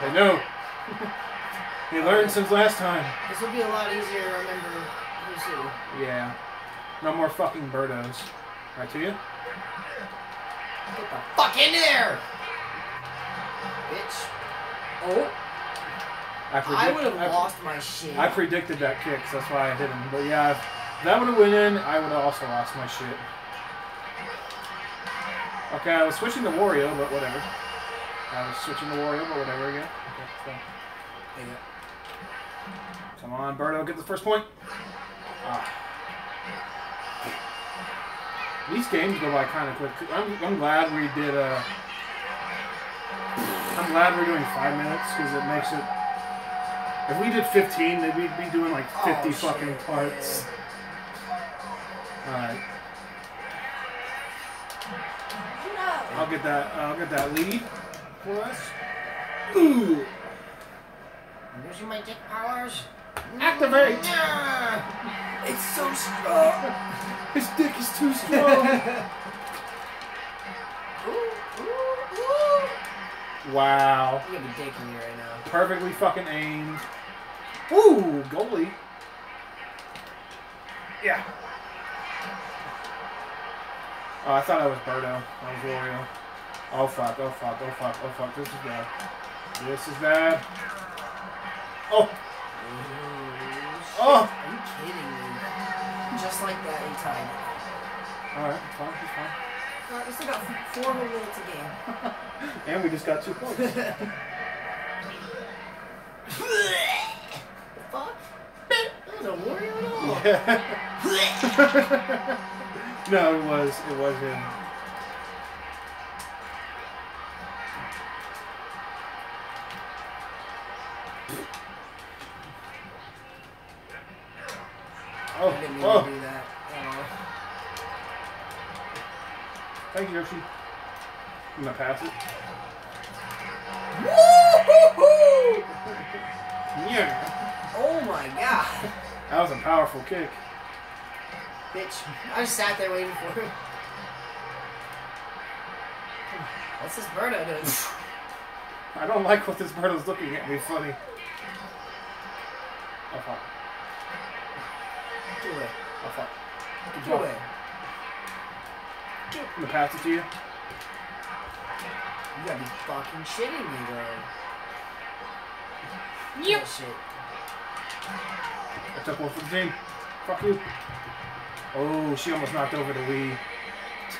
They know. they learned since last time. This will be a lot easier to remember who's who. Yeah. No more fucking birdos. Right to you? Get the fuck in there, bitch. Oh, I, predict- I would have lost my shit. I predicted that kick, so that's why I hit him. But yeah, if that would have went in, I would have also lost my shit. Okay, I was switching to Wario, but whatever. I was switching to Wario, but whatever again. Okay, so. Go. Come on, Birdo, get the first point. Ah. These games go by kind of quick. I'm, I'm glad we did. Uh, I'm glad we're doing five minutes because it makes it. If we did 15, then we'd be doing like 50 Oh, fucking parts. All right, I'll get that. I'll get that lead for us. Ooh, Using my dick powers. activate! Yeah. It's so strong. His dick is too strong. ooh, ooh, ooh. wow. You have a dick in me right now. Perfectly fucking aimed. Ooh, goalie. Yeah. Oh, I thought I was Birdo. I was Wario. Oh fuck, oh fuck, oh fuck, oh fuck. This is bad. This is bad. Oh, Oh. Are you kidding me? Just like that, he tied alright, it's fine, it's fine. Alright, we still got f- four more minutes of game. And we just got two points. the fuck? That was a Wario at all. Yeah. no, it was, it was him. Oh, I didn't mean oh. to do that at all. Thank you, Yoshi. I'm gonna pass it. Woo-hoo-hoo! Yeah. Oh my god. That was a powerful kick. Bitch. I just sat there waiting for him. What's this Birdo doing? I don't like what this bird is looking at me funny. Oh fuck. Get away. Oh fuck. Good Get job. away. I'm gonna pass it to you. You gotta be fucking shitting me, bro. Yep. Oh, shit. I took one for the team. Fuck you. Oh, she almost knocked over the Wii.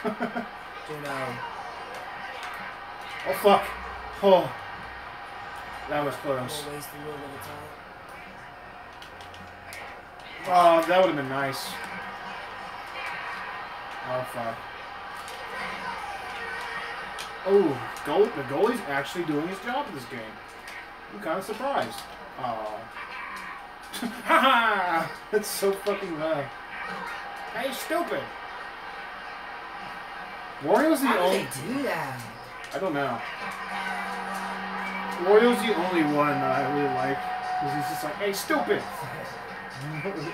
Dude, no. oh fuck. Oh. That was close. We'll waste a little bit of time. Oh, that would have been nice. Oh fuck. Oh, goal, the goalie's actually doing his job in this game. I'm kind of surprised. Oh. Haha! That's so fucking loud. Hey, stupid! Wario's the How do only. they do that? I don't know. Wario's the only one that I really like. Because he's just like, hey, stupid!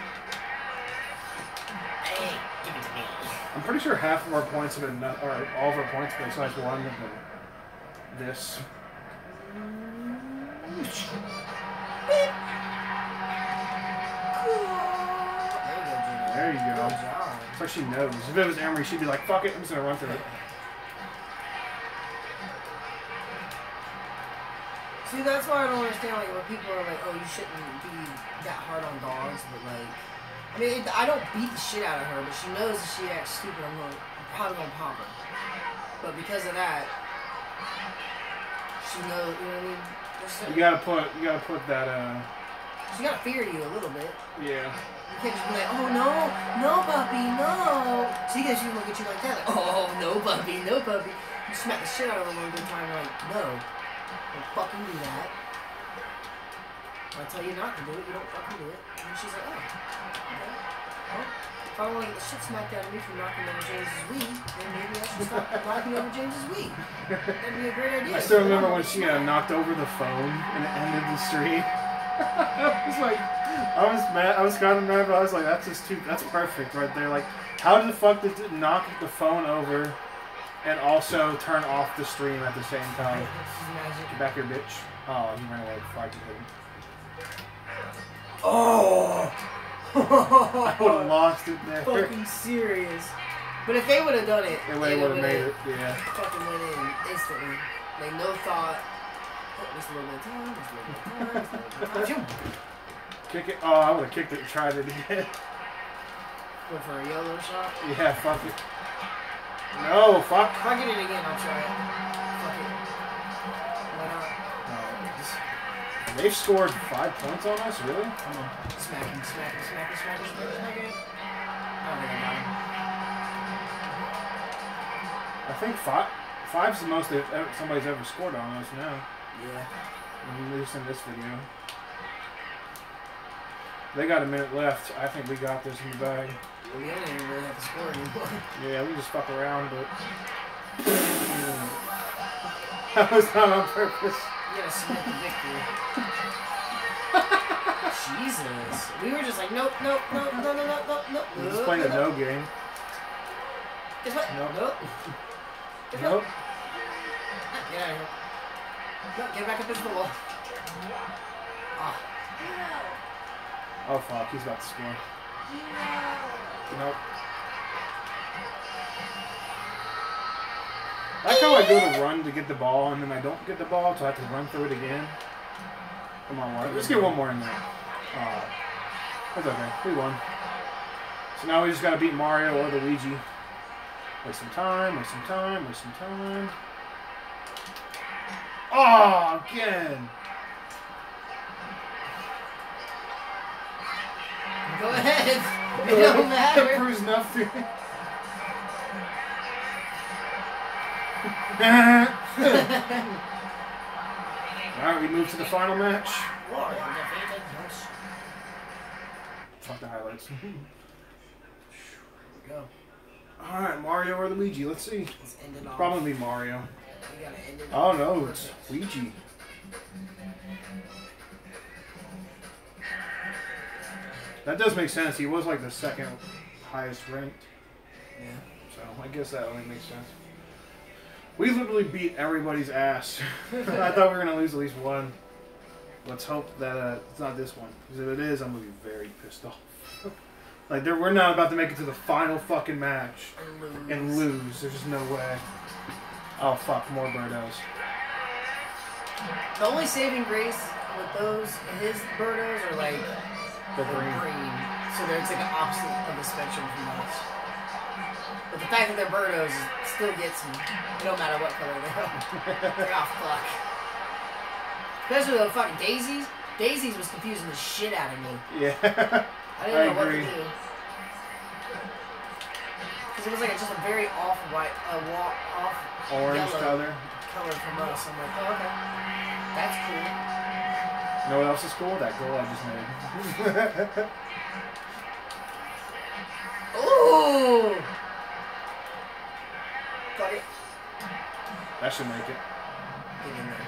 Hey, give it to me. I'm pretty sure half of our points have been, no- or all of our points besides one have been this. Mm. There you go, Gino. There you go. Good job. It's like she knows. If it was Emery, she'd be like, fuck it, I'm just gonna run through it. See, that's why I don't understand like when people are like, "Oh, you shouldn't be that hard on dogs," but like, I mean, it, I don't beat the shit out of her, but she knows that she acts stupid, I'm going, I'm probably gonna pop her. But because of that, she knows. You know what I mean? You gotta put, you gotta put that, uh, She got to fear you a little bit. yeah. You can't just be like, "Oh no, no puppy, no." She gets you look at you like that, like, "Oh no puppy, no puppy." You smack the shit out of her one good time, like, "No, don't fucking do that." I tell you not to do it, you don't fucking do it. And she's like, "Oh, okay. Well, if I want to get the shit smacked out of me for knocking over James's Wii, then maybe I should stop knocking over James's Wii. That'd be a great idea. I still remember when she uh, knocked over the phone and it ended the stream. I was like, I was mad. I was kind of mad, but I was like, that's just too. That's perfect right there. Like, how the fuck did it knock the phone over and also turn off the stream at the same time? Get back here, bitch. Oh, he ran away before I could hit him. Oh! I would have lost it there. fucking serious. But if they would have done it, They would've made it. Yeah. Fucking went in instantly. Like no thought. Just a little bit of time. Just a little bit of time. Just a little bit of time. Kick it. Oh, I would have kicked it and tried it again. Went for a yellow shot. Yeah, fuck it. No, fuck. If I get it again, I'll try it. Fuck it. Why not? No, They've scored five points on us, really? Come on. Smack him, smack him, smack him, smack him, smack him, smack him. I don't think I got him. I think five. Five's the most they've ever, somebody's ever scored on us now. Yeah. At least in this video. They got a minute left. I think we got this in the bag. Well, we don't even really have to score anymore. Yeah, we just fuck around, but that was not on purpose. You gotta submit the victory. Jesus. We were just like, nope, nope, nope, no, no, no, no, no. We're just playing a no game. Guess what? Nope. Nope. Guess what? Nope. Get out of here. Get back up into the wall. Ah, Oh fuck, he's about to score. Nope. Like how I go to run to get the ball and then I don't get the ball, so I have to run through it again. Come on. Let's get one more in there. Oh, that's okay. We won. So now we just gotta beat Mario or Luigi. Waste some time, waste some time, waste some time. Oh, again. go ahead. It don't matter. Proves nothing. Alright, we move to the final match. Wario defeated Yoshi. Fuck the highlights. Go. Alright, Mario or Luigi, let's see. Let's end it off. Probably Mario. We gotta end it Oh no, it's Luigi. That does make sense. He was like the second highest ranked. Yeah. So I guess that only makes sense. We literally beat everybody's ass. I thought we were gonna lose at least one. Let's hope that uh, it's not this one. Because if it is, I'm gonna be very pissed off. like we're not about to make it to the final fucking match And lose. and lose. There's just no way. Oh fuck, more birdos. The only saving grace with those, his birdos are like The green. green. So they're it's like the opposite of the spectrum from us. But the fact that they're birdos still gets me. It don't matter what color they are. like, oh fuck. Especially the fucking daisies. Daisies was confusing the shit out of me. Yeah. I didn't I know what agree. to do. Because it was like just a very off white, uh, off Orange color. color from us. I'm like, oh, okay. That's cool. You know what else is cool? That goal I just made. Ooh! Got it. that should make it. Get in there.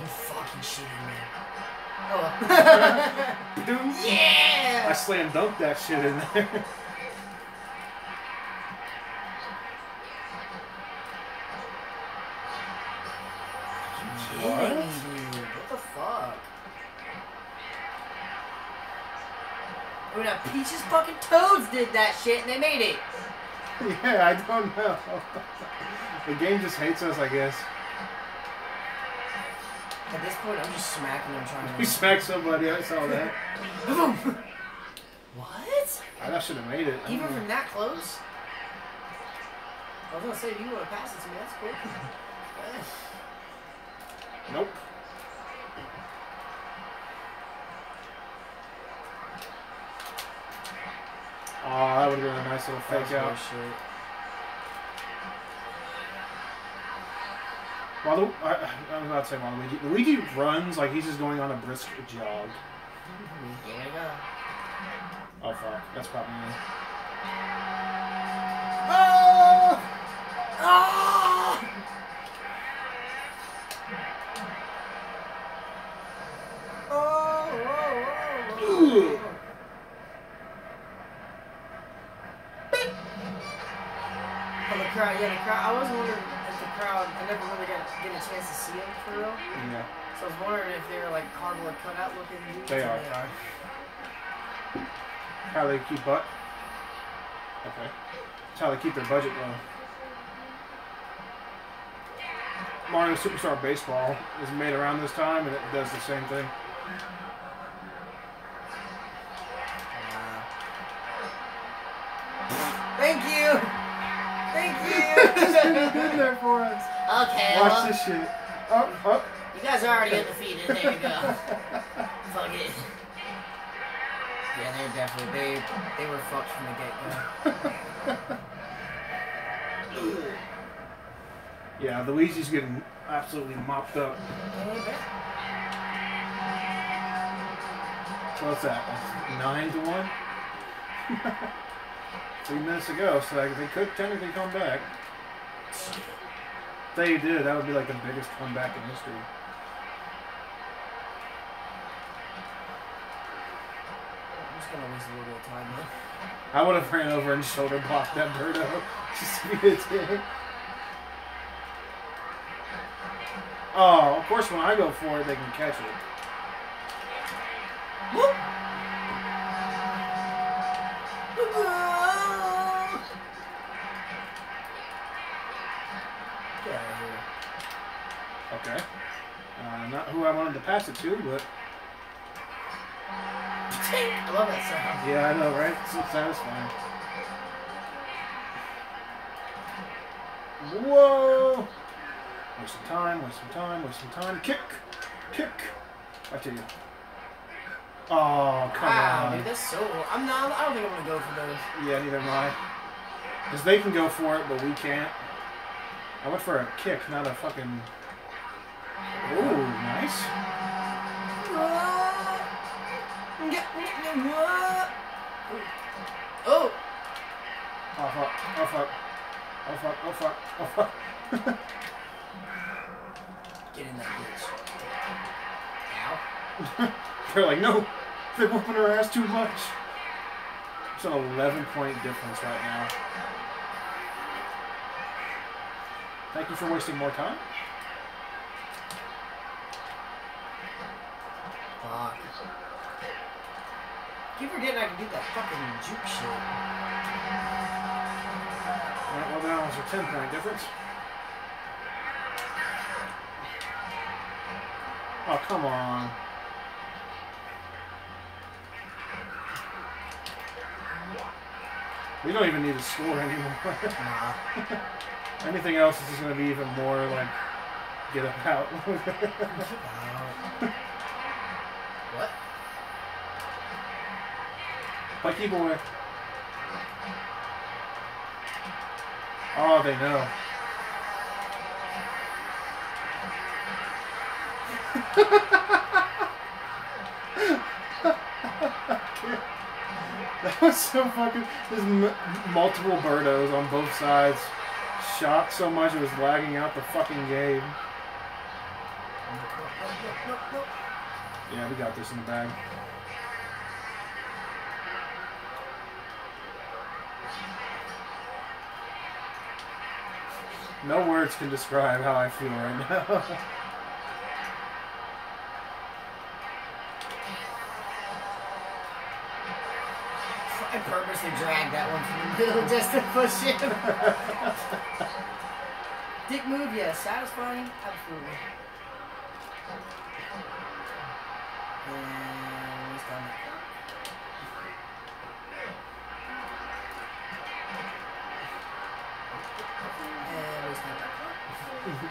You fucking shitting me. Oh. Dude, I slam dunked that shit in there. Oh, now Peach's fucking Toads did that shit and they made it. yeah, I don't know. the game just hates us, I guess. At this point, I'm just smacking them trying We to. smacked somebody, I saw that. what? I should have made it. Even from that close? I was gonna say, if you want to pass it to me, that's cool. Nope. Oh, that would have been a nice little fake out. bullshit. While the, I, I was about to say while Luigi, Luigi runs like he's just going on a brisk jog. Here we go. Oh fuck, that's probably me. Oh! Oh! Oh, crowd, yeah, the crowd. I was wondering if the crowd, I never really got get a chance to see them for real. Yeah. So I was wondering if they were like cardboard cutout looking dudes. They are. They are. How they keep butt? Okay. That's how they keep their budget low. Mario Superstar Baseball is made around this time and it does the same thing. Thank you. Thank Just you. been there for us. okay, well, Watch this shit. Up, up. you guys are already undefeated. There you go. Fuck it. Yeah, they're definitely they they were fucked from the get go. Yeah, Luigi's getting absolutely mopped up. What's that? Nine to one? Three minutes ago, so like, they could technically come back. If they did, that would be like the biggest comeback in history. I'm just gonna waste a little bit of time though. I would have ran over and shoulder blocked that Birdo just to be a dick. Oh, of course when I go for it, they can catch it. Whoop. Okay. Uh, not who I wanted to pass it to, but I love that sound. yeah, I know, right? It's So satisfying. Whoa! Waste some time, waste some time, waste some time. Kick! Kick! Back to you. Oh, come Wow, on. dude, that's so. I'm not. I don't think I'm gonna go for those. Yeah, neither am I. Because they can go for it, but we can't. I went for a kick, not a fucking. Ooh, nice. Oh, Oh fuck, oh fuck. Oh fuck, oh fuck, oh fuck. get in that bitch. Ow. They're like, no, they're whooping her ass too much. It's an 11 point difference right now. Thank you for wasting more time. Fuck. Keep forgetting I can do that fucking juke shit. Alright, well, now it's a 10 point difference. Oh, come on. We don't even need a score anymore. Nah. Anything else is just going to be even more like get up out. Mikey boy. Oh, they know. that was so fucking. There's multiple Birdos on both sides. Shot so much it was lagging out the fucking game. Yeah, we got this in the bag. No words can describe how I feel right now. I purposely dragged that one from the middle just to push him. Dick move, yes. Satisfying? Absolutely.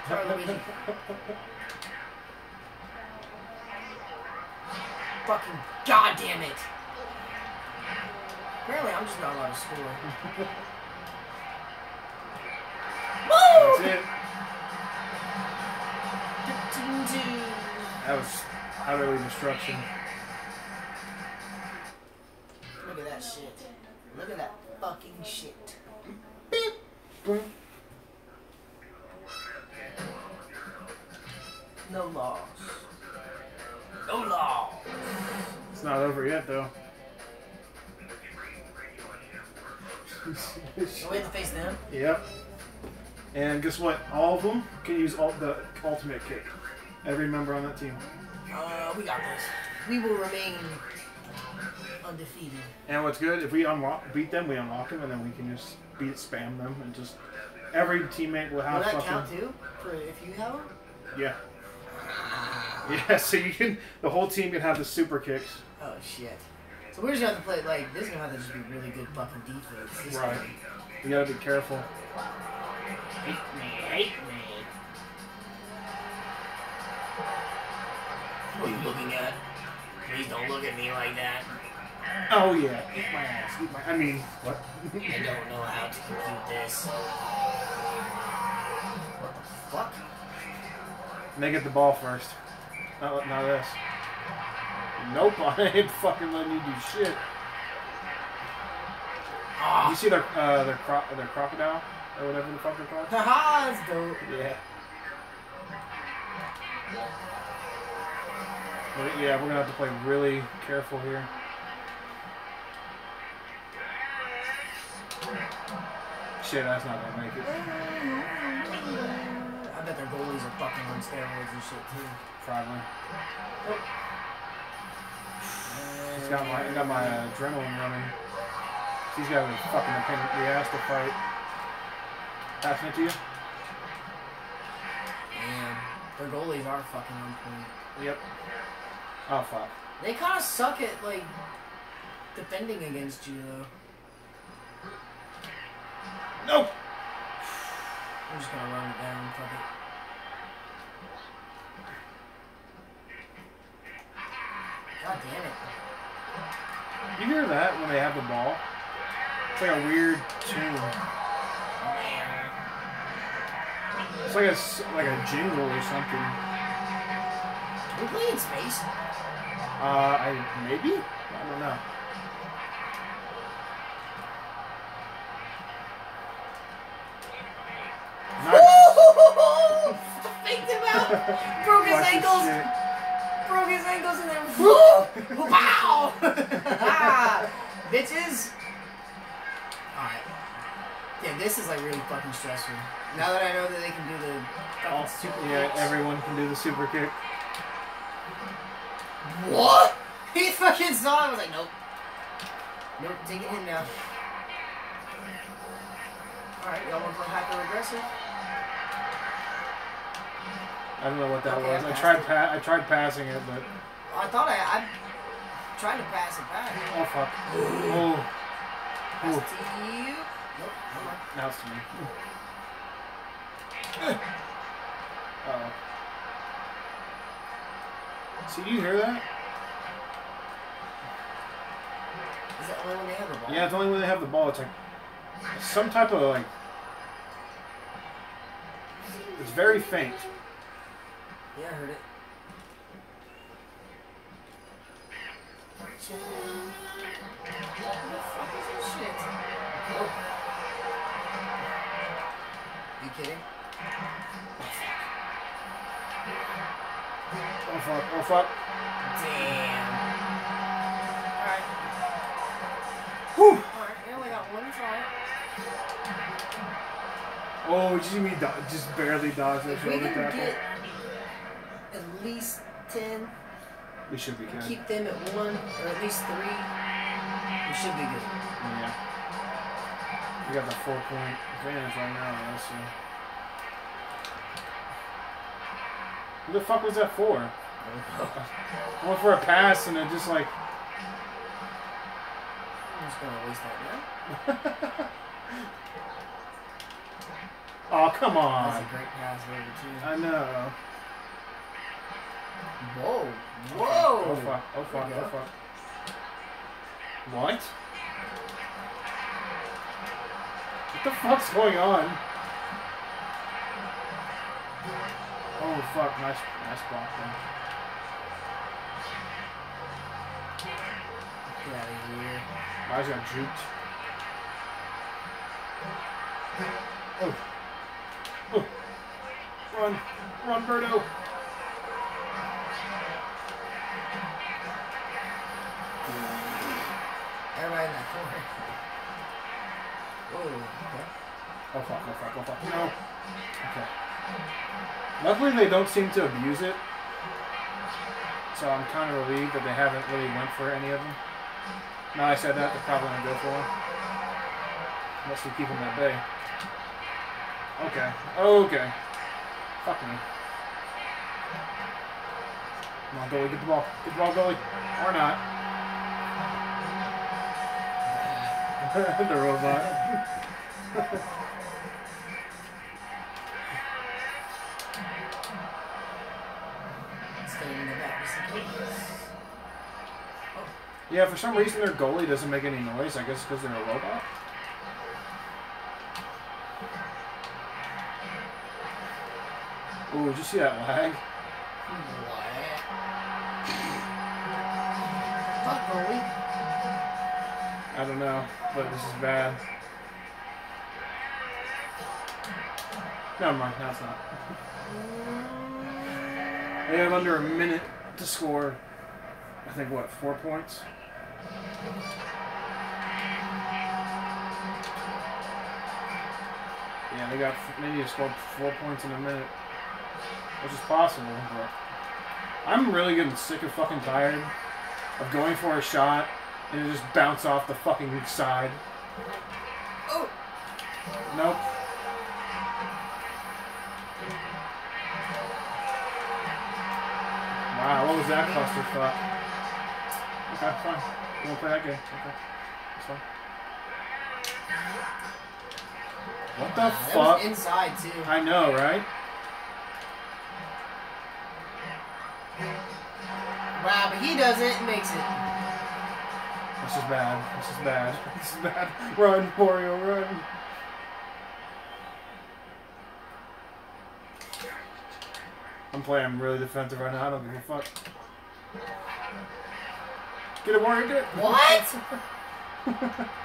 Done it. Sorry, Luigi. Fucking goddamn it! Apparently, I'm just not allowed to score. That's Woo! it. That was utterly destruction. Look at that shit. Look at that fucking shit. Use ult- the ultimate kick. Every member on that team. Uh, we got this. We will remain undefeated. And what's good, if we unlock, beat them, we unlock them, and then we can just beat, spam them, and just every teammate will have. Will have that fucking count too? For if you have them? yeah, yeah. So you can, the whole team can have the super kicks. Oh shit. So we're just gonna have to play like this is gonna have to just be really good fucking defense. This Right. time. You gotta be careful. Hate me, hate What are you looking at? Please don't look at me like that. Oh yeah, eat my ass. Eat my. I mean, what? I don't know how to compute this. What the fuck? They get the ball first. Not, not us. Nope, I ain't fucking letting you do shit. You see their uh, their cro- their crocodile or whatever the fuck they're called? haha, it's dope. Yeah. But yeah, we're gonna have to play really careful here. Shit, that's not gonna make it. I bet their goalies are fucking on steroids and shit too. Probably. Uh, He's got my, I got my adrenaline running. He's got a fucking in the ass to fight. Passing it to you? Damn, their goalies are fucking on point. Yep. Oh fuck. They kind of suck at like defending against you though. Nope. I'm just gonna run it down. Fuck it. God damn it. You hear that when they have the ball? It's like a weird tune. It's like a like a jingle or something. We playing in space? Uh, I maybe I don't know. Nice. Faked him out! Broke his ankles! Broke his ankles and then! Pow! Ah, Bitches! Alright. Yeah, this is like really fucking stressful. Now that I know that they can do the Oh, super yeah, everyone can do the super kick. What? He fucking saw it. I was like, nope. Nope, take it in now. Alright, y'all want to play hyper aggressive? I don't know what that Okay, was. I I tried pa- I tried passing it, but I thought I, I tried to pass it back. oh fuck. Oh, Pass oh. to you. Nope, never. Now it's to me. Oh. See, you hear that? Is that only when they have the ball? Yeah, it's only when they have the ball. It's like some type of like It's very faint. Yeah, I heard it. What the fuck is this shit? Oh. You kidding? Fuck! Oh fuck! Damn. Alright. Whew. Alright, we only got one try. Oh, see me do- just barely dodge that If we shoulder can tackle? get at least 10, We should be good. keep them at one, or at least three, we should be good. Yeah. We got the four point advantage right now. Let's see. Who the fuck was that for? I went for a pass and it just like. I'm just gonna waste that now. Oh come That's on! a great pass over too. I know. Whoa! Whoa! Oh fuck! Oh fuck! Oh fuck! What? What the fuck's going on? Oh fuck! Nice, nice block. Man. Get out of here. Just got juked. Oh. Oh. Run. Run, Birdo. Everybody in that corner. Whoa. Okay. Oh fuck, oh fuck, oh fuck. No. Okay. Luckily they don't seem to abuse it. So I'm kind of relieved that they haven't really went for any of them. Now I said that, they're probably going to go for one. Unless we keep them at bay. Okay. Okay. Fuck me. Come on, goalie, get the ball. Get the ball, goalie. Or not. the robot. Yeah, for some reason their goalie doesn't make any noise. I guess because they're a robot. Ooh, did you see that lag? What? Fuck, goalie. I don't know, but this is bad. Never mind, it's not. They have under a minute to score. I think what, four points? Yeah, they got need to score four points in a minute, which is possible. But I'm really getting sick and fucking tired of going for a shot and it just bounce off the fucking side. Oh! Nope. Wow, what was that clusterfuck? Okay, fine. We won't play that game. Okay. That's fine. What the That fuck? inside, too. I know, right? Wow, but he does it and makes it. This is bad. This is bad. This is bad. Run, Mario, run. I'm playing really defensive right now. I don't give a fuck. Get it, Mario, get it. What?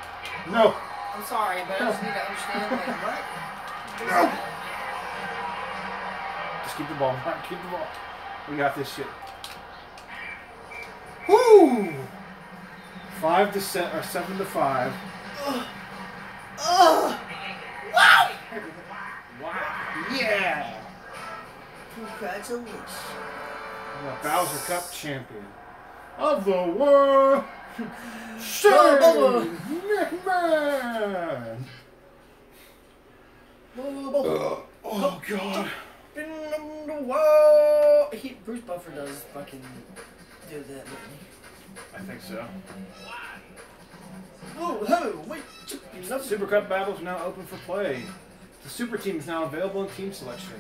No. I'm sorry, but I just need to understand, like, what? Just keep the ball. Mario, Keep the ball. We got this shit. Whoo! Five to set or seven to five. Ugh! Ugh. Wow! Wow. Yeah. Congratulations. Bowser Cup champion of the world, Shane Bubba. McMahon. Oh God. In the world. He, Bruce Buffer does fucking do that, doesn't he? I think so. Oh, ho, wait. Super Cup battles are now open for play. The Super Team is now available in team selection.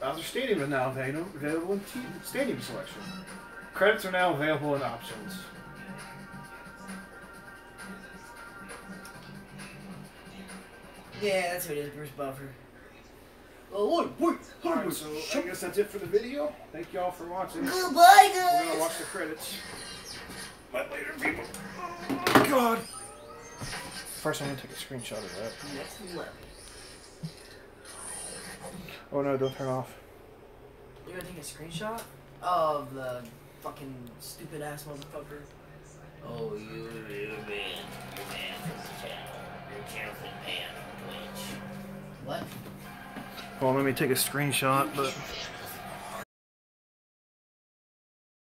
Bowser Stadium is now available available in team stadium selection. Credits are now available in options. Yeah, that's who it is, Bruce Buffer. Oh, wait, wait, Alright, so I guess that's it for the video. Thank y'all for watching. We're Goodbye, gonna guys. watch the credits. But later, people. Oh, God. First, I'm gonna take a screenshot of that. Next level. Oh no, don't turn off. You're gonna take a screenshot of the fucking stupid ass motherfucker. Oh, you, you man, you man from the channel. You're counting man on Twitch. What? Well, let me take a screenshot, but